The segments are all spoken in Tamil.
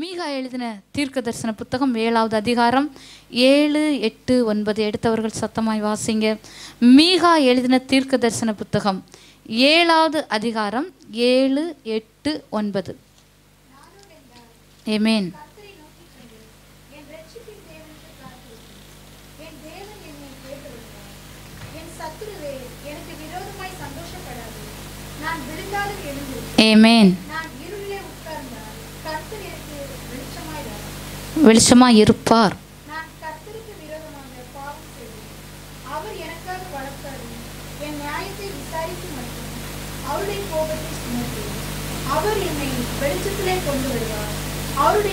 மீகா எழுதின தீர்க்க தரிசன புத்தகம் ஏழாவது அதிகாரம். ஏழு எட்டு ஒன்பது எடுத்தவர்கள் சத்தமாய் வாசிங்க. மீகா எழுதின தீர்க்க தரிசன புத்தகம் ஏழாவது அதிகாரம். ஏழு எட்டு ஒன்பது. ஏமேன் ஏமேன்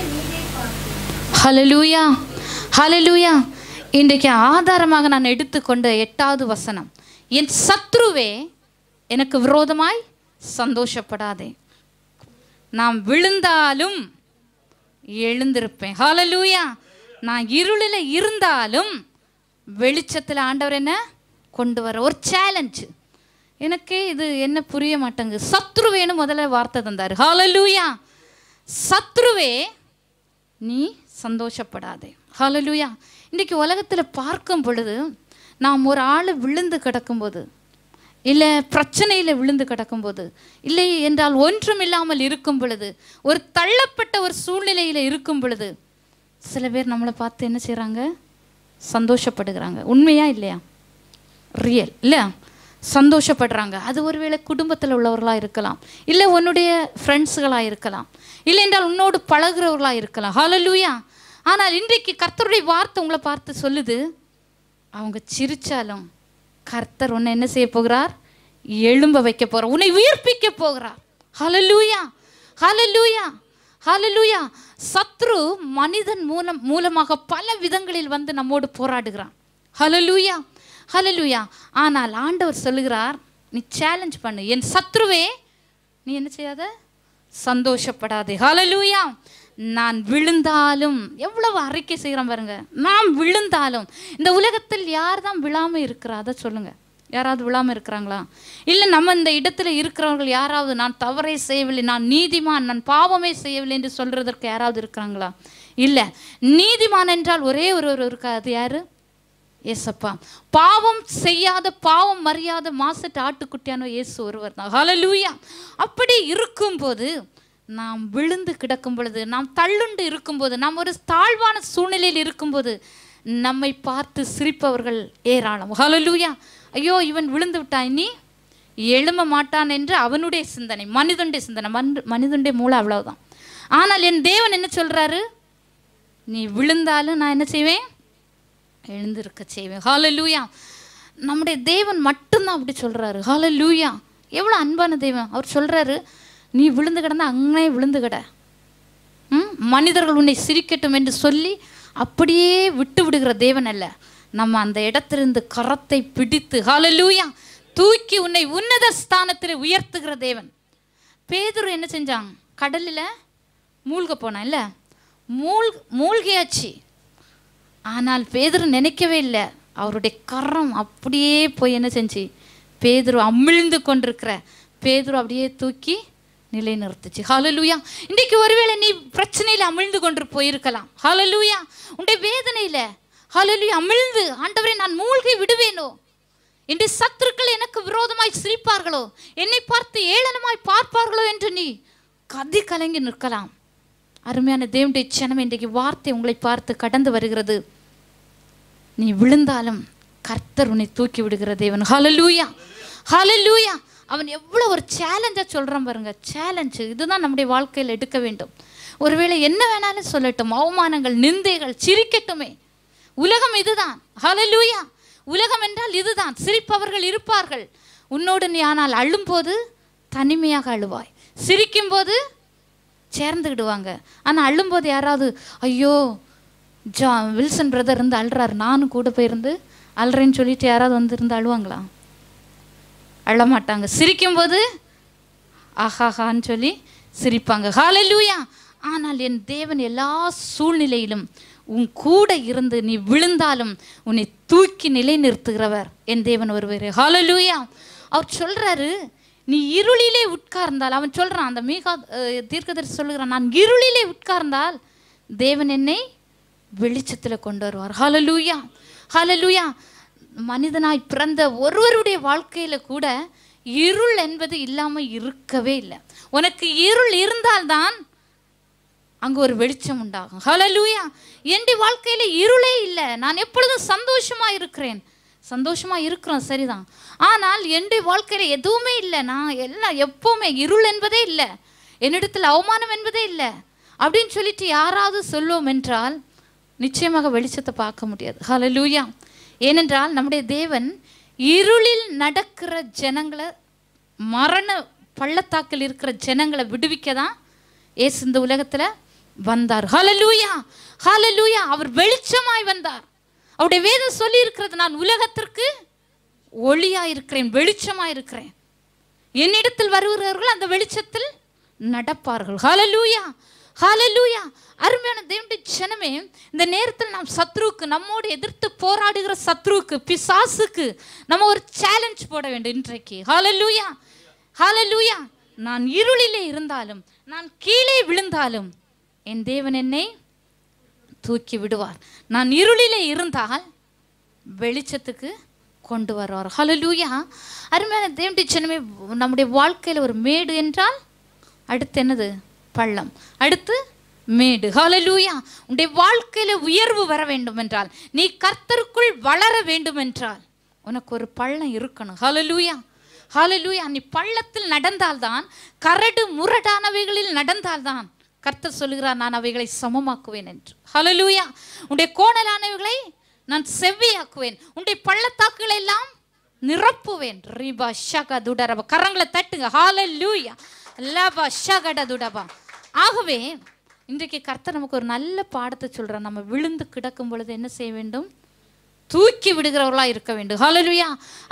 நீதியை பார்த்து ஹலலூயா ஹலலூயா இன்றைக்கு ஆதாரமாக நான் எடுத்துக்கொண்ட எட்டாவது வசனம். என் சத்ருவே எனக்கு விரோதமாய் சந்தோஷப்படாதே. நான் விழுந்தாலும் எழுந்திருப்பேன். ஹாலலூயா நான் இருளில் இருந்தாலும் வெளிச்சத்தில் ஆண்டவர் என்ன? கொண்டு வர ஒரு சேலஞ்சு எனக்கே இது என்ன புரிய மாட்டேங்குது. சத்ருவேன்னு முதல்ல வார்த்தை தந்தார். ஹாலலூயா சத்ருவே நீ சந்தோஷப்படாதே. ஹாலலூயா இன்றைக்கி உலகத்தில் பார்க்கும் பொழுது நாம் ஒரு ஆள் விழுந்து கிடக்கும்போது இல்லை பிரச்சனையில் விழுந்து கிடக்கும்போது இல்லை என்றால் ஒன்றும் இல்லாமல் இருக்கும் பொழுது ஒரு தள்ளப்பட்ட ஒரு சூழ்நிலையில் இருக்கும் பொழுது சில பேர் நம்மளை பார்த்து என்ன செய்கிறாங்க சந்தோஷப்படுகிறாங்க. உண்மையா இல்லையா? ரியல் இல்லை? சந்தோஷப்படுறாங்க. அது ஒருவேளை குடும்பத்தில் உள்ளவர்களாக இருக்கலாம். இல்லை உன்னுடைய ஃப்ரெண்ட்ஸுகளாக இருக்கலாம். இல்லை என்றால் உன்னோடு பழகுறவர்களாக இருக்கலாம். ஹாலலூயா ஆனால் இன்றைக்கு கர்த்தருடைய வார்த்தை உங்களை பார்த்து சொல்லுது அவங்க சிரிச்சாலும் கர்த்தர் உன்னை என்ன செய்ய போகிறார்? எழும்ப வைக்க போகிறார். உன்னை உயிர்ப்பிக்க போகிறார். ஹலலூயா ஹலலூயா ஹலலூயா சத்ரு மனிதன் மூலம் மூலமாக பல விதங்களில் வந்து நம்மோடு போராடுகிறான். ஹலலூயா ஹலலூயா ஆனால் ஆண்டவர் சொல்லுகிறார் நீ சேலஞ்ச் பண்ணு. என் சத்ருவே நீ என்ன செய்யாத? சந்தோஷப்படாதே. ஹலலூயா நான் விழுந்தாலும் எவ்வளவு அறிக்கை செய்கிறோம் பாருங்க. நாம் விழுந்தாலும் இந்த உலகத்தில் யார் தான் விழாமல் இருக்கிறா? அதை சொல்லுங்க. யாராவது விழாமல் இருக்கிறாங்களா? இல்லை நம்ம இந்த இடத்துல இருக்கிறவர்கள் யாராவது நான் தவறே செய்யவில்லை நான் நீதிமான் நான் பாவமே செய்யவில்லை என்று சொல்றதற்கு யாராவது இருக்கிறாங்களா? இல்லை. நீதிமான் என்றால் ஒரே ஒருவர் இருக்காது யாரு? ஏசப்பா. பாவம் செய்யாத பாவம் மறியாத மாசட்டு ஆட்டுக்குட்டியான இயேசு ஒருவர் தான். ஹலலூயா அப்படி இருக்கும்போது நாம் விழுந்து கிடக்கும் பொழுது நாம் தள்ளுண்டு இருக்கும்போது நாம் ஒரு தாழ்வான சூழ்நிலையில் இருக்கும்போது நம்மை பார்த்து சிரிப்பவர்கள் ஏராளம். ஹலலூயா ஐயோ இவன் விழுந்து விட்டான் இனி எழும்ப மாட்டான் என்று அவனுடைய சிந்தனை மனிதனுடைய சிந்தனை மன் மனிதனுடைய மூளை அவ்வளவுதான். ஆனால் என் தேவன் என்ன சொல்கிறாரு நீ விழுந்தாலும் நான் என்ன செய்வேன்? எழுந்திருக்க செய்வேன். ஹாலலூயா நம்முடைய தேவன் மட்டும்தான் அப்படி சொல்கிறாரு ஹாலலூயா எவ்வளோ அன்பான தெய்வம் அவர் சொல்கிறாரு நீ விழுந்து கிடந்தா அங்கே விழுந்து கிட. ம்? மனிதர்கள் உன்னை சிரிக்கட்டும் என்று சொல்லி அப்படியே விட்டு விடுகிற தேவன் அல்ல. நம்ம அந்த இடத்திலிருந்து கரத்தை பிடித்து ஹலலூயா தூக்கி உன்னை உன்னத ஸ்தானத்தில் உயர்த்துகிற தேவன். பேதுரு என்ன செஞ்சான்? கடலில் மூழ்க போனான் இல்லை? மூழ் மூழ்கியாச்சு. ஆனால் பேதுரு நினைக்கவே இல்லை. அவருடைய கரம் அப்படியே போய் என்ன செஞ்சு? பேதுரு அமிழ்ந்து கொண்டிருக்கிற. பேதுரு அப்படியே தூக்கி நிலைநிறுத்துச்சு. ஹாலலூயா இன்றைக்கு ஒருவேளை நீ பிரச்சனையில் அமிழ்ந்து கொண்டு போயிருக்கலாம். ஹாலலூயா உன்னுடைய வேதனையில் ஹாலலூயா அமிழ்ந்து ஆண்டவரை நான் மூழ்கி விடுவேனோ? என்று சத்துருக்கள் எனக்கு விரோதமாய் சிரிப்பார்களோ? என்னை பார்த்து ஏளனமாய் பார்ப்பார்களோ என்று நீ கதி கலங்கி நிற்கலாம். அருமையான தேவனுடைய சனம் இன்றைக்கு வார்த்தை உங்களை பார்த்து கடந்து வருகிறது. நீ விழுந்தாலும் கர்த்தர் உன்னை தூக்கி விடுகிற தேவன். ஹலலூயா ஹலலூயா அவன் எவ்வளோ ஒரு சேலஞ்சாக சொல்கிறான் பாருங்க. சேலஞ்சு இதுதான் நம்முடைய வாழ்க்கையில் எடுக்க வேண்டும். ஒருவேளை என்ன வேணாலும் சொல்லட்டும். அவமானங்கள் நிந்தைகள் சிரிக்கட்டுமே. உலகம் இதுதான். ஹலலூயா உலகம் என்றால் இதுதான். சிரிப்பவர்கள் இருப்பார்கள். உன்னோடு நீ ஆனால் அழும்போது தனிமையாக அழுவாய். சிரிக்கும்போது சேர்ந்துக்கிடுவாங்க ஆனால் அழும்போது யாராவது ஐயோ ஜா வில்சன் பிரதர் இருந்து அழுறாரு. நானும் கூட போயிருந்து அழுறேன்னு சொல்லிட்டு யாராவது வந்து இருந்து அழுவாங்களா? அழமாட்டாங்க சிரிக்கும்போது ஆஹாஹான்னு சொல்லி சிரிப்பாங்க. ஹாலலூயா ஆனால் என் தேவன் எல்லா சூழ்நிலையிலும் உன் கூட இருந்து நீ விழுந்தாலும் உன்னை தூக்கி நிலை நிறுத்துகிறவர் என் தேவன் ஒருவர். ஹாலலூயா அவர் சொல்கிறாரு நீ இருளிலே உட்கார்ந்தால் அவன் சொல்கிறான் அந்த மீகா அஹ், தீர்க்கதரிசி சொல்லுகிறான் நான் இருளிலே உட்கார்ந்தால் தேவன் என்னை வெளிச்சத்தில் கொண்டு வருவார். ஹாலலூயா ஹாலலூயா மனிதனாய் பிறந்த ஒருவருடைய வாழ்க்கையில கூட இருள் என்பது இல்லாமல் இருக்கவே இல்லை. உனக்கு இருள் இருந்தால்தான் அங்கே ஒரு வெளிச்சம் உண்டாகும். ஹலோ லூயா என்னுடைய வாழ்க்கையில இருளே இல்லை. நான் எப்பொழுதும் சந்தோஷமா இருக்கிறேன். சந்தோஷமா இருக்கிறோம் சரிதான். ஆனால் என்னுடைய வாழ்க்கையில எதுவுமே இல்லை. நான் எல்லாம் எப்பவுமே இருள் என்பதே இல்லை. என்னிடத்தில் அவமானம் என்பதே இல்லை. அப்படின்னு சொல்லிட்டு யாராவது சொல்லுவோம் என்றால் நிச்சயமாக வெளிச்சத்தை பார்க்க முடியாது. ஹலோ லூயா ஏனென்றால் நம்முடைய தேவன் இருளில் நடக்கிற ஜனங்களை மரண பள்ளத்தாக்கில் இருக்கிற ஜனங்களை விடுவிக்க தான் ஏசு இந்த உலகத்தில் வந்தார். ஹலலூயா ஹலலூயா அவர் வெளிச்சமாய் வந்தார். அவருடைய வேதம் சொல்லி இருக்கிறது நான் உலகத்திற்கு ஒளியா இருக்கிறேன் வெளிச்சமா இருக்கிறேன் என்னிடத்தில் வருகிறவர்கள் அந்த வெளிச்சத்தில் நடப்பார்கள். ஹலலூயா ஹலலூயா அருமையான தேவனுடைய ஜனமே இந்த நேரத்தில் நாம் சத்ருவுக்கு நம்மோடு எதிர்த்து போராடுகிற சத்ருவுக்கு பிசாசுக்கு நம்ம ஒரு சேலஞ்ச் போட வேண்டும் இன்றைக்கு. ஹாலலூயா ஹாலலூயா நான் இருளிலே இருந்தாலும் நான் கீழே விழுந்தாலும் என் தேவன் என்னை தூக்கி விடுவார். நான் இருளிலே இருந்தால் வெளிச்சத்துக்கு கொண்டு வருவார். ஹலலூயா அருமையான தேவனுடைய சின்னமே நம்முடைய வாழ்க்கையில் ஒரு மேடு என்றால் அடுத்து என்னது? பள்ளம். அடுத்து மேடு. ஹலலூயா உன்னுடைய வாழ்க்கையில உயர்வு வர வேண்டும் என்றால் நீ கர்த்தருக்குள் வளர வேண்டும் என்றால் உனக்கு ஒரு பள்ளம் இருக்கணும். ஹலலூயா ஹலலூயா நீ பள்ளத்தில் நடந்தால்தான் கரடு முரடானவைகளில் நடந்தால்தான் கர்த்தர் சொல்லுகிறார் நான் அவைகளை சமமாக்குவேன் என்று. ஹலலூயா உன்னுடைய கோணலானவைகளை நான் செவ்வியாக்குவேன். உன்னுடைய பள்ளத்தாக்குகளை எல்லாம் நிரப்புவேன். ரீபா ஷக துடரபா. கரங்களை தட்டுங்க. ஹாலலூயா லபா ஷகட துடபா. ஆகவே இன்றைக்கு கர்த்தர் நமக்கு ஒரு நல்ல பாடத்தை சொல்கிறார் நம்ம விழுந்து கிடக்கும் பொழுது என்ன செய்ய வேண்டும்? தூக்கி விடுகிறவர்களாக இருக்க வேண்டும். ஹலலுயா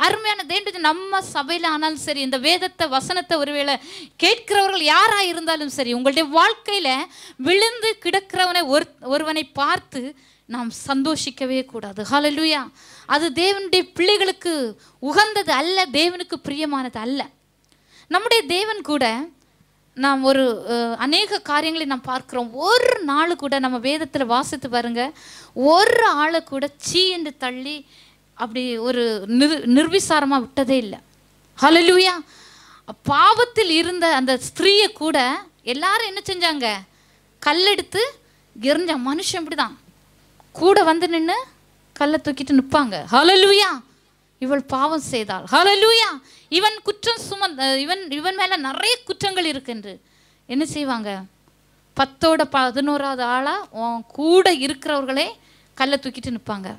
அருமையான தேண்டு நம்ம சபையில் ஆனாலும் சரி இந்த வேதத்தை வசனத்தை ஒருவேளை கேட்கிறவர்கள் யாராக இருந்தாலும் சரி உங்களுடைய வாழ்க்கையில் விழுந்து கிடக்கிறவனை ஒரு ஒருவனை பார்த்து நாம் சந்தோஷிக்கவே கூடாது. ஹலலுயா அது தேவனுடைய பிள்ளைகளுக்கு உகந்தது அல்ல தேவனுக்கு பிரியமானது அல்ல. நம்முடைய தேவன் கூட நாம் ஒரு அநேக காரியங்களை நாம் பார்க்குறோம். ஒரு நாள் கூட நம்ம வேதத்தில் வாசித்து பாருங்க. ஒரு ஆளை கூட சீ என்று தள்ளி அப்படி ஒரு நிர் நிர்விசாரமாக விட்டதே இல்லை. ஹalleluya பாவத்தில் இருந்த அந்த ஸ்திரீயை கூட எல்லாரும் என்ன செஞ்சாங்க? கல்லெடுத்து எரிஞ்ச மனுஷன் இப்படிதான். கூட வந்து நின்று கல்லை தூக்கிட்டு நிற்பாங்க ஹalleluya இவள் பாவம் செய்தாள். ஹலலூயா இவன் குற்றம் சுமந்த இவன் இவன் மேலே நிறைய குற்றங்கள் இருக்குன்று. என்ன செய்வாங்க? பத்தோட பதினோராவது ஆளாக உன் கூட இருக்கிறவர்களே கல்லை தூக்கிட்டு நிற்பாங்க.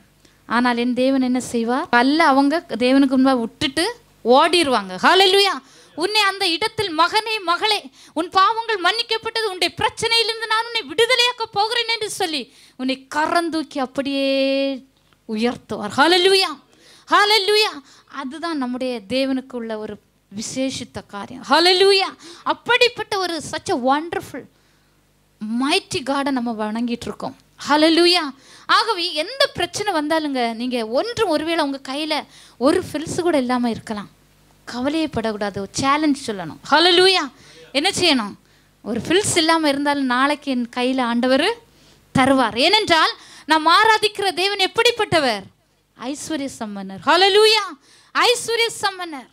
ஆனால் என் தேவன் என்ன செய்வார்? கல்லை அவங்க தேவனுக்கு முன்பாக விட்டுட்டு ஓடிடுவாங்க ஹalleluya உன்னை அந்த இடத்தில் மகனே மகளே உன் பாவங்கள் மன்னிக்கப்பட்டது உன்னுடைய பிரச்சனையிலிருந்து நான் உன்னை விடுதலையாக்க போகிறேன் என்று சொல்லி உன்னை கரந்தூக்கி அப்படியே உயர்த்துவார். ஹalleluya ஹalleluya அதுதான் நம்முடைய தேவனுக்கு உள்ள ஒரு விசேஷித்த காரியம். ஹலலூயா அப்படிப்பட்ட ஒரு சச் அ ஒண்டர்ஃபுல் மைட்டி காடை நம்ம வணங்கிட்டு இருக்கோம் ஹலலூயா ஆகவே எந்த பிரச்சனை வந்தாலுங்க நீங்கள் ஒன்றும் ஒருவேளை உங்கள் கையில் ஒரு ஃபில்ஸ் கூட இல்லாமல் இருக்கலாம். கவலையப்படக்கூடாது. ஒரு சேலஞ்ச் சொல்லணும். ஹலலூயா என்ன செய்யணும்? ஒரு ஃபில்ஸ் இல்லாமல் இருந்தாலும் நாளைக்கு என் கையில் ஆண்டவர் தருவார். ஏனென்றால் நாம் ஆராதிக்கிற தேவன் எப்படிப்பட்டவர்? ஐஸ்வர்ய சம்பனர் ஹலலூயா ஐஸ்வர்ய சம்பனர்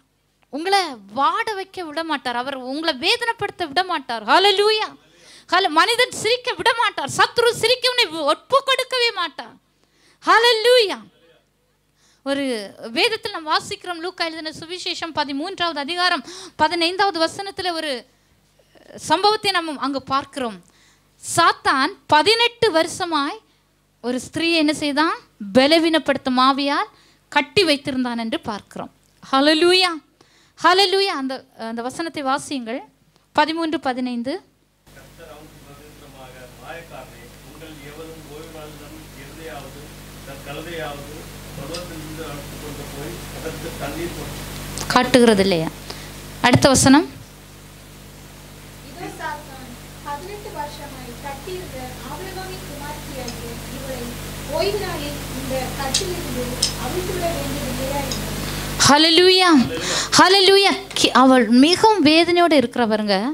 உங்களை வாட வைக்க விட மாட்டார் அவர் உங்களை வேதனைப்படுத்த விட மாட்டார் ஹலலூயா ஹல மனிதன் சிரிக்க விட மாட்டார் சத்ரு சிரிக்க ஒப்பு கொடுக்கவே மாட்டார். ஹலலூயா ஒரு வேதத்தில் நம்ம வாசிக்கிறோம். லூக்கா எழுதின சுவிசேஷம் பதிமூன்றாவது அதிகாரம் பதினைந்தாவது வசனத்தில் ஒரு சம்பவத்தை நம்ம அங்கே பார்க்கிறோம். சாத்தான் பதினெட்டு வருஷமாய் ஒரு ஸ்திரீ என்ன செய்தான் பலவீனப்படுத்தும் ஆவியால் கட்டி வைத்திருந்தான் என்று பார்க்கிறோம். ஹலலூயா ஹலலூயா அந்த அந்த வசனத்தை வாசியுங்கள். பதிமூன்று பதினைந்து. காட்டுகிறது இல்லையா அடுத்த வசனம். ஹalleluya கி- அவள் மிகவும் வேதனையோடு இருக்கிறவருங்க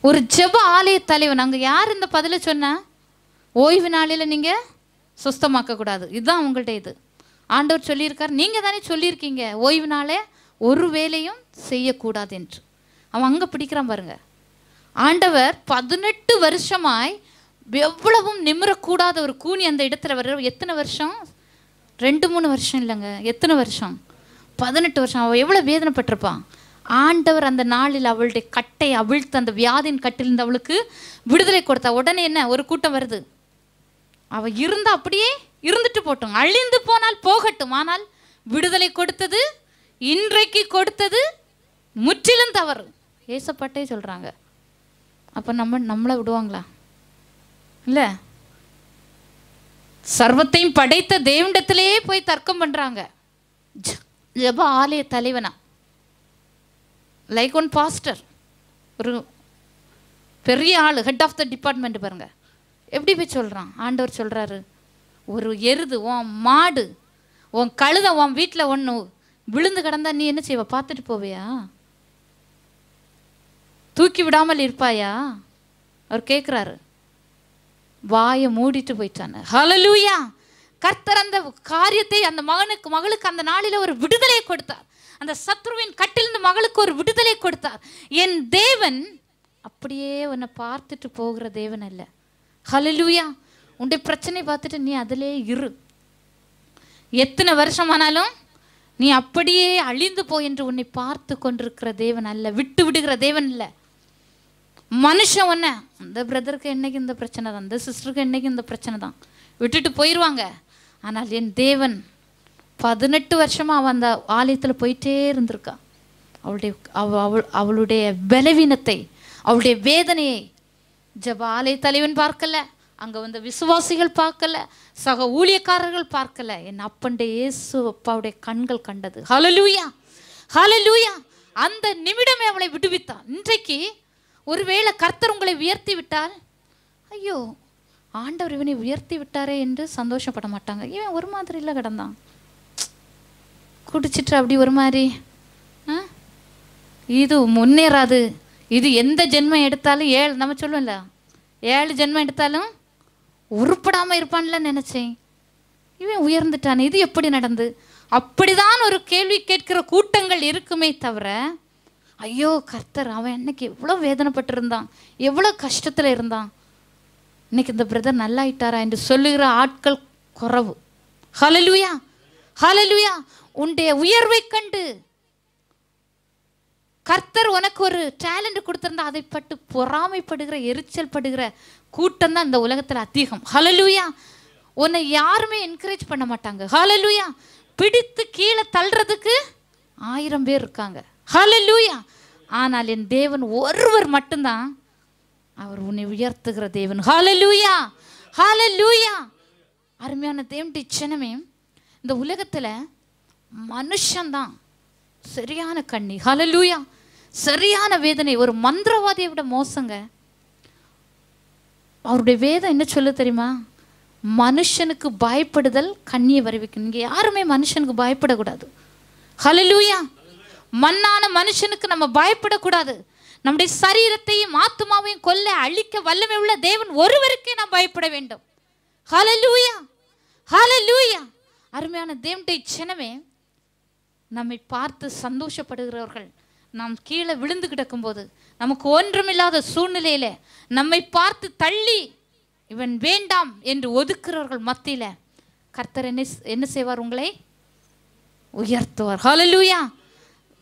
ஒரு ஜெப ஆலய தலைவன் அங்கே யார் இந்த பதில சொன்ன? ஓய்வு நாளில் நீங்கள் சுஸ்தமாக்கக்கூடாது இதுதான் உங்கள்ட்ட இது. ஆண்டவர் சொல்லியிருக்கார். நீங்கள் தானே சொல்லியிருக்கீங்க ஓய்வு நாளே ஒரு வேலையும் செய்யக்கூடாது என்று. அவன் அங்கே பிடிக்கிறான் பாருங்க. ஆண்டவர் பதினெட்டு வருஷமாய் எவ்வளவும் நிமிரக்கூடாத ஒரு கூனி அந்த இடத்துல வர எத்தனை வருஷம்? ரெண்டு மூணு வருஷம் இல்லைங்க. எத்தனை வருஷம்? பதினெட்டு வருஷம். அவள் எவ்வளோ வேதனைப்பட்டிருப்பான் ஆண்டவர் அந்த நாளில் அவளுடைய கட்டை அவிழ்த்து அந்த வியாதியின் கட்டிலிருந்து அவளுக்கு விடுதலை கொடுத்தா உடனே என்ன? ஒரு கூட்டம் வருது. அவள் இருந்த அப்படியே இருந்துட்டு போட்டோம். அழிந்து போனால் போகட்டும். ஆனால் விடுதலை கொடுத்தது இன்றைக்கு கொடுத்தது முற்றிலும் தவறு. ஏசப்பட்டே சொல்கிறாங்க அப்போ நம்ம நம்மளை விடுவாங்களா? இல்லை. சர்வத்தையும் படைத்த தேவண்டத்திலேயே போய் தர்க்கம் பண்ணுறாங்க ஜ- ஆலய தலைவனா. லைக் ஒன் பாஸ்டர் ஒரு பெரிய ஆள் ஹெட் ஆஃப் த டிபார்ட்மெண்ட் பாருங்க. எப்படி போய் சொல்கிறான் ஆண்டவர் சொல்கிறாரு ஒரு எருது உன் மாடு உன் கழுதை உன் வீட்டில் ஒன்று விழுந்து கிடந்தா நீ என்ன செய்வ? பார்த்துட்டு போவியா? தூக்கி விடாமல் இருப்பாயா? அவர் கேட்குறாரு வாயை மூடிட்டு போயிட்டானு. ஹலலூயா கர்த்தர் அந்த காரியத்தை அந்த மகனுக்கு மகளுக்கு அந்த நாளில் ஒரு விடுதலை கொடுத்தார். அந்த சத்ருவின் கட்டிலிருந்து மகளுக்கு ஒரு விடுதலை கொடுத்தார். என் தேவன் அப்படியே உன்னை பார்த்துட்டு போகிற தேவன் அல்ல. ஹலலூயா உன்னுடைய பிரச்சனை பார்த்துட்டு நீ அதிலே இரு. எத்தனை வருஷமானாலும் நீ அப்படியே அழிந்து போ என்று உன்னை பார்த்து கொண்டிருக்கிற தேவன் அல்ல. விட்டு விடுகிற தேவன் இல்லை மனுஷன் ஒன்று அந்த பிரதருக்கு என்னைக்கு இந்த பிரச்சனை தான்? அந்த சிஸ்டருக்கு என்றைக்கு இந்த பிரச்சனை தான்? விட்டுட்டு போயிடுவாங்க ஆனால் என் தேவன் பதினெட்டு வருஷமாக அவன் அந்த ஆலயத்தில் போயிட்டே இருந்திருக்கா அவளுடைய அவள் அவளுடைய பலவீனத்தை அவளுடைய வேதனையை ஜப ஆலய தலைவன் பார்க்கல அங்கே வந்த விசுவாசிகள் பார்க்கல சக ஊழியக்காரர்கள் பார்க்கல. என் அப்பண்டே இயேசு அப்பாவுடைய கண்கள் கண்டது. ஹலலூயா ஹலலூயா அந்த நிமிடமே அவளை விடுவித்தான். இன்றைக்கு ஒருவேளை கர்த்தர் உங்களை உயர்த்தி விட்டால்? ஐயோ ஆண்டவர் இவனை உயர்த்தி விட்டாரே என்று சந்தோஷப்பட மாட்டாங்க. இவன் ஒரு மாதிரி இல்லை கிடந்தான். குடிச்சிட்டு அப்படி ஒரு மாதிரி. ஆ? இது முன்னேறாது. இது எந்த ஜென்மம் எடுத்தாலும் ஏழு நம்ம சொல்லுவோம்ல ஏழு ஜென்மம் எடுத்தாலும் உருப்படாமல் இருப்பான்ல நினச்சேன். இவன் உயர்ந்துட்டான். இது எப்படி நடந்து? அப்படிதான் ஒரு கேள்வி கேட்கிற கூட்டங்கள் இருக்குமே தவிர ஐயோ கர்த்தர் அவன் இன்னைக்கு எவ்வளோ வேதனைப்பட்டிருந்தான் எவ்வளோ கஷ்டத்தில் இருந்தான். இன்னைக்கு இந்த பிரதர் நல்லாயிட்டாரா என்று சொல்லுகிற ஆட்கள் குறவு. ஹலலுயா ஹலலுயா உன்னுடைய உயர்வை கண்டு. கர்த்தர் உனக்கு ஒரு டேலண்ட் கொடுத்துருந்தா அதை பட்டு பொறாமைப்படுகிற எரிச்சல் படுகிற கூட்டம் தான் இந்த உலகத்தில் அதிகம். ஹலலுயா உன்னை யாருமே என்கரேஜ் பண்ண மாட்டாங்க. ஹலலுயா பிடித்து கீழே தள்ளுறதுக்கு ஆயிரம் பேர் இருக்காங்க. ஹலலூயா ஆனால் என் தேவன் ஒருவர் மட்டும்தான் அவர் உன்னை உயர்த்துகிற தேவன். ஹalleluya. ஹalleluya. அருமையான தேவன் டிச்சனமே இந்த உலகத்தில் மனுஷன்தான். சரியான கண்ணி. ஹலலூயா சரியான வேதனை. ஒரு மந்திரவாதியை விட மோசங்க. அவருடைய வேதம் என்ன சொல்ல தெரியுமா? மனுஷனுக்கு பயப்படுதல் கண்ணியை வரவிக்கணும் இங்கே யாருமே மனுஷனுக்கு பயப்படக்கூடாது. ஹலலூயா மண்ணான மனுஷனுக்கு நம்ம பயப்படக்கூடாது. நம்முடைய சரீரத்தையும் ஆத்மாவையும் கொல்ல அழிக்க வல்லமை உள்ள தேவன் ஒருவருக்கே நாம் பயப்பட வேண்டும். ஹலலூயா ஹலலூயா அருமையான தேவனுடைய சினமே நம்மை பார்த்து சந்தோஷப்படுகிறவர்கள் நாம் கீழே விழுந்து கிடக்கும்போது நமக்கு ஒன்றுமில்லாத சூழ்நிலையில நம்மை பார்த்து தள்ளி இவன் வேண்டாம் என்று ஒதுக்குறவர்கள் மத்தியில கர்த்தர் என்ன என்ன செய்வார் உங்களை? உயர்த்துவார். ஹலலூயா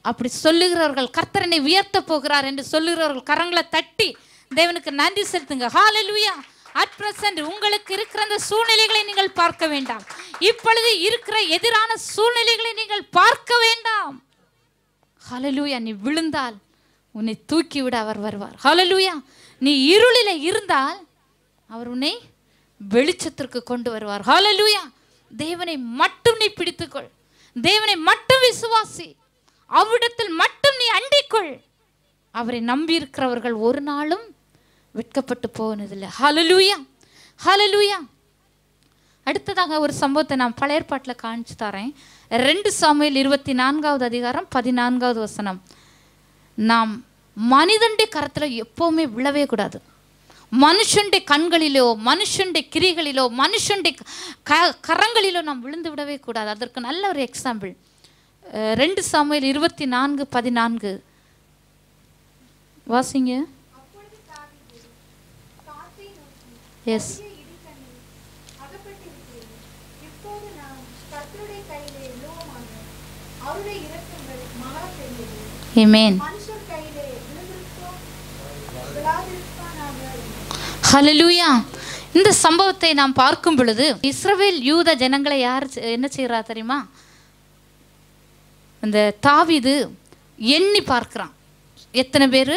அப்படி சொல்லுகிறவர்கள் கர்த்தரனை உயர்த்த போகிறார் என்று சொல்லுகிறவர்கள் கரங்களை தட்டி தேவனுக்கு நன்றி செலுத்துங்க. ஹalleluya அட் பிரசன்ட் உங்களுக்கு இருக்கிற அந்த சூழ்நிலைகளை நீங்கள் பார்க்க வேண்டாம். இப்பொழுது இருக்கிற எதிரான சூழ்நிலைகளை நீங்கள் பார்க்க வேண்டாம். ஹலலூயா நீ விழுந்தால் உன்னை தூக்கி விட அவர் வருவார். ஹலலூயா நீ இருளில இருந்தால் அவர் உன்னை வெளிச்சத்திற்கு கொண்டு வருவார். ஹலலூயா தேவனை மட்டும் நீ பிடித்துக்கொள். தேவனை மட்டும் விசுவாசி. அவ்விடத்தில் மட்டும் நீ அண்டிக்கொள். அவரை நம்பியிருக்கிறவர்கள் ஒரு நாளும் விற்கப்பட்டு போனதில்லை. ஹலலூயா ஹலலூயா அடுத்ததாக ஒரு சம்பவத்தை நான் பழைய ஏற்பாட்டில் காணிச்சு தரேன். ரெண்டு சமையல் இருபத்தி நான்காவது அதிகாரம் பதினான்காவது வசனம். நாம் மனிதனுடைய கரத்தில் எப்போவுமே விழவே கூடாது. மனுஷனுடைய கண்களிலோ மனுஷனுடைய கிரிகளிலோ மனுஷனுடைய க கரங்களிலோ நாம் விழுந்து விடவே கூடாது. அதற்கு நல்ல ஒரு எக்ஸாம்பிள் ரெண்டு சமையல் இருபத்தி நான்கு பதினான்கு. வாசிங்க. எஸ் ஏமேன் ஹலலூயா இந்த சம்பவத்தை நாம் பார்க்கும் பொழுது இஸ்ரவேல் யூத ஜனங்களை யார் என்ன செய்கிறா தெரியுமா? இந்த தாவிது எண்ணி பார்க்குறான். எத்தனை பேர்?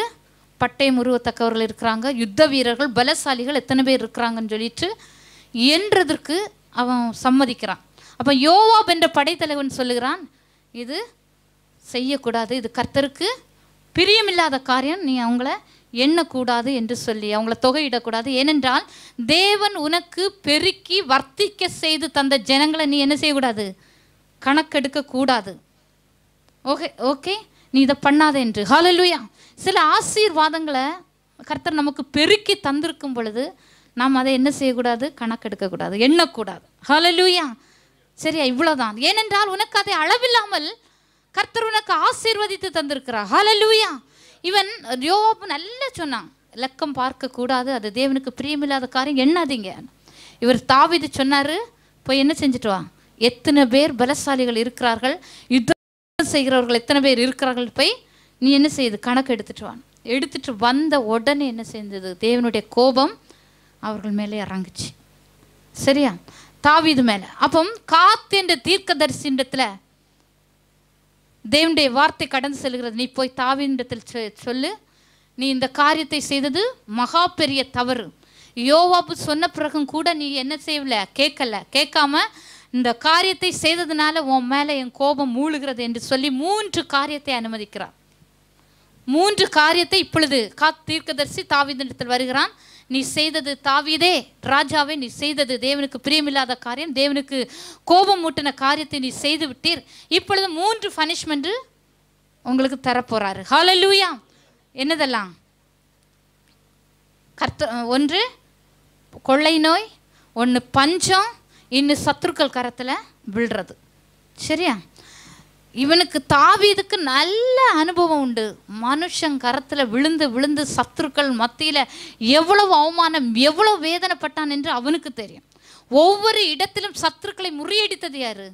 பட்டயம் உருவத்தக்கவர்கள் இருக்கிறாங்க யுத்த வீரர்கள் பலசாலிகள் எத்தனை பேர் இருக்கிறாங்கன்னு சொல்லிட்டு என்றதற்கு அவன் சம்மதிக்கிறான். அப்போ யோவாப் என்ற படைத்தலைவன் சொல்லுகிறான் இது செய்யக்கூடாது இது கர்த்தருக்கு பிரியமில்லாத காரியம் நீ அவங்கள எண்ணக்கூடாது என்று சொல்லி அவங்கள தொகையிடக்கூடாது. ஏனென்றால் தேவன் உனக்கு பெருக்கி வர்த்திக்க செய்து தந்த ஜனங்களை நீ என்ன செய்யக்கூடாது? கணக்கெடுக்கக்கூடாது. Okay okay? நீ இதை பண்ணாத என்று. ஹாலலுயா சில ஆசீர்வாதங்களை கர்த்தர் நமக்கு பெருக்கி தந்திருக்கும் பொழுது நாம் அதை என்ன செய்யக்கூடாது? கணக்கெடுக்கக்கூடாது. எண்ணக்கூடாது. ஹalleluya சரியா? இவ்வளோதான் ஏனென்றால் உனக்கு அதை அளவில்லாமல் கர்த்தர் உனக்கு ஆசீர்வதித்து தந்திருக்கிறார். ஹalleluya இவன் யோபு நல்லா சொன்னான். லக்கம் பார்க்கக்கூடாது. அது தேவனுக்கு பிரியமில்லாத காரியம். எண்ணாதீங்க. இவர் தாவிது சொன்னார். போய் என்ன செஞ்சுட்டு வா? எத்தனை பேர் பலசாலிகள் இருக்கிறார்கள். யுத்தம் செய்கிறவர்கள் எத்தனை பேர் இருக்கிறார்கள் போய் நீ என்ன செய்யுது கணக்கு எடுத்துட்டு வா. எடுத்துட்டு வந்த உடனே என்ன செஞ்சது தேவனுடைய கோபம் அவர்கள் மேலே இறங்குச்சு. சரியா? தாவிது மேலே. அப்போ காத்து என்ற தீர்க்கதரிசின்றத்தில் தேவனுடைய வார்த்தை கடந்து செல்கிறது. நீ போய் தாவீனிடத்தில் சொல்லு. நீ இந்த காரியத்தை செய்தது மகா பெரிய தவறு. யோவாப்பு சொன்ன பிறகும் கூட நீ என்ன செய்யல கேட்கல. கேட்காம இந்த காரியத்தை செய்ததுனால உன் மேலே என் கோபம் மூழுகிறது என்று சொல்லி மூன்று காரியத்தை அனுமதிக்கிறார் மூன்று காரியத்தை இப்பொழுது காத் தீர்க்கதரிசி தாவீதிடத்தில் வருகிறான். நீ செய்தது தாவீதே ராஜாவே நீ செய்தது தேவனுக்கு பிரியமில்லாத காரியம் தேவனுக்கு கோபம் மூட்டின காரியத்தை நீ செய்து விட்டீர். இப்பொழுது மூன்று பனிஷ்மெண்ட் உங்களுக்கு தரப்போறாரு. ஹாலலூயா என்னதெல்லாம்? கர்த்த ஒன்று கொள்ளை நோய் ஒன்று பஞ்சம் இன்னும் சத்துருக்கள் கரத்தில் விழுறது. சரியா? இவனுக்கு தாவீதுக்கு நல்ல அனுபவம் உண்டு. மனுஷன் கரத்தில் விழுந்து விழுந்து சத்துருக்கள் மத்தியில் எவ்வளவு அவமானம் எவ்வளவு வேதனைப்பட்டான் என்று அவனுக்கு தெரியும். ஒவ்வொரு இடத்திலும் சத்துருக்களை முறியடித்தது யாரு?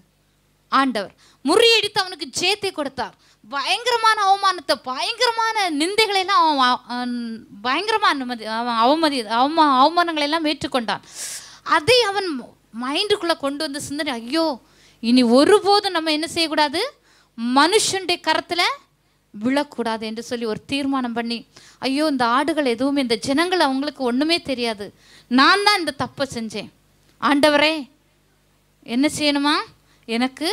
ஆண்டவர். முறியடித்து அவனுக்கு ஜெயத்தை கொடுத்தார். பயங்கரமான அவமானத்தை பயங்கரமான நிந்தைகளை எல்லாம் அவன் பயங்கரமான அனுமதி அவன் அவமதி அவமா அவமானங்களை எல்லாம் ஏற்றுக்கொண்டான். அதை அவன் மைண்டுக்குள்ளே கொண்டு வந்த சிந்தனை ஐயோ இனி ஒருபோதும் நம்ம என்ன செய்யக்கூடாது? மனுஷனுடைய கரத்தில் விழக்கூடாது என்று சொல்லி ஒரு தீர்மானம் பண்ணி ஐயோ இந்த ஆடுகள் எதுவுமே இந்த ஜனங்கள் அவங்களுக்கு ஒன்றுமே தெரியாது. நான் தான் இந்த தப்பை செஞ்சேன். ஆண்டவரே என்ன செய்யணுமா? எனக்கு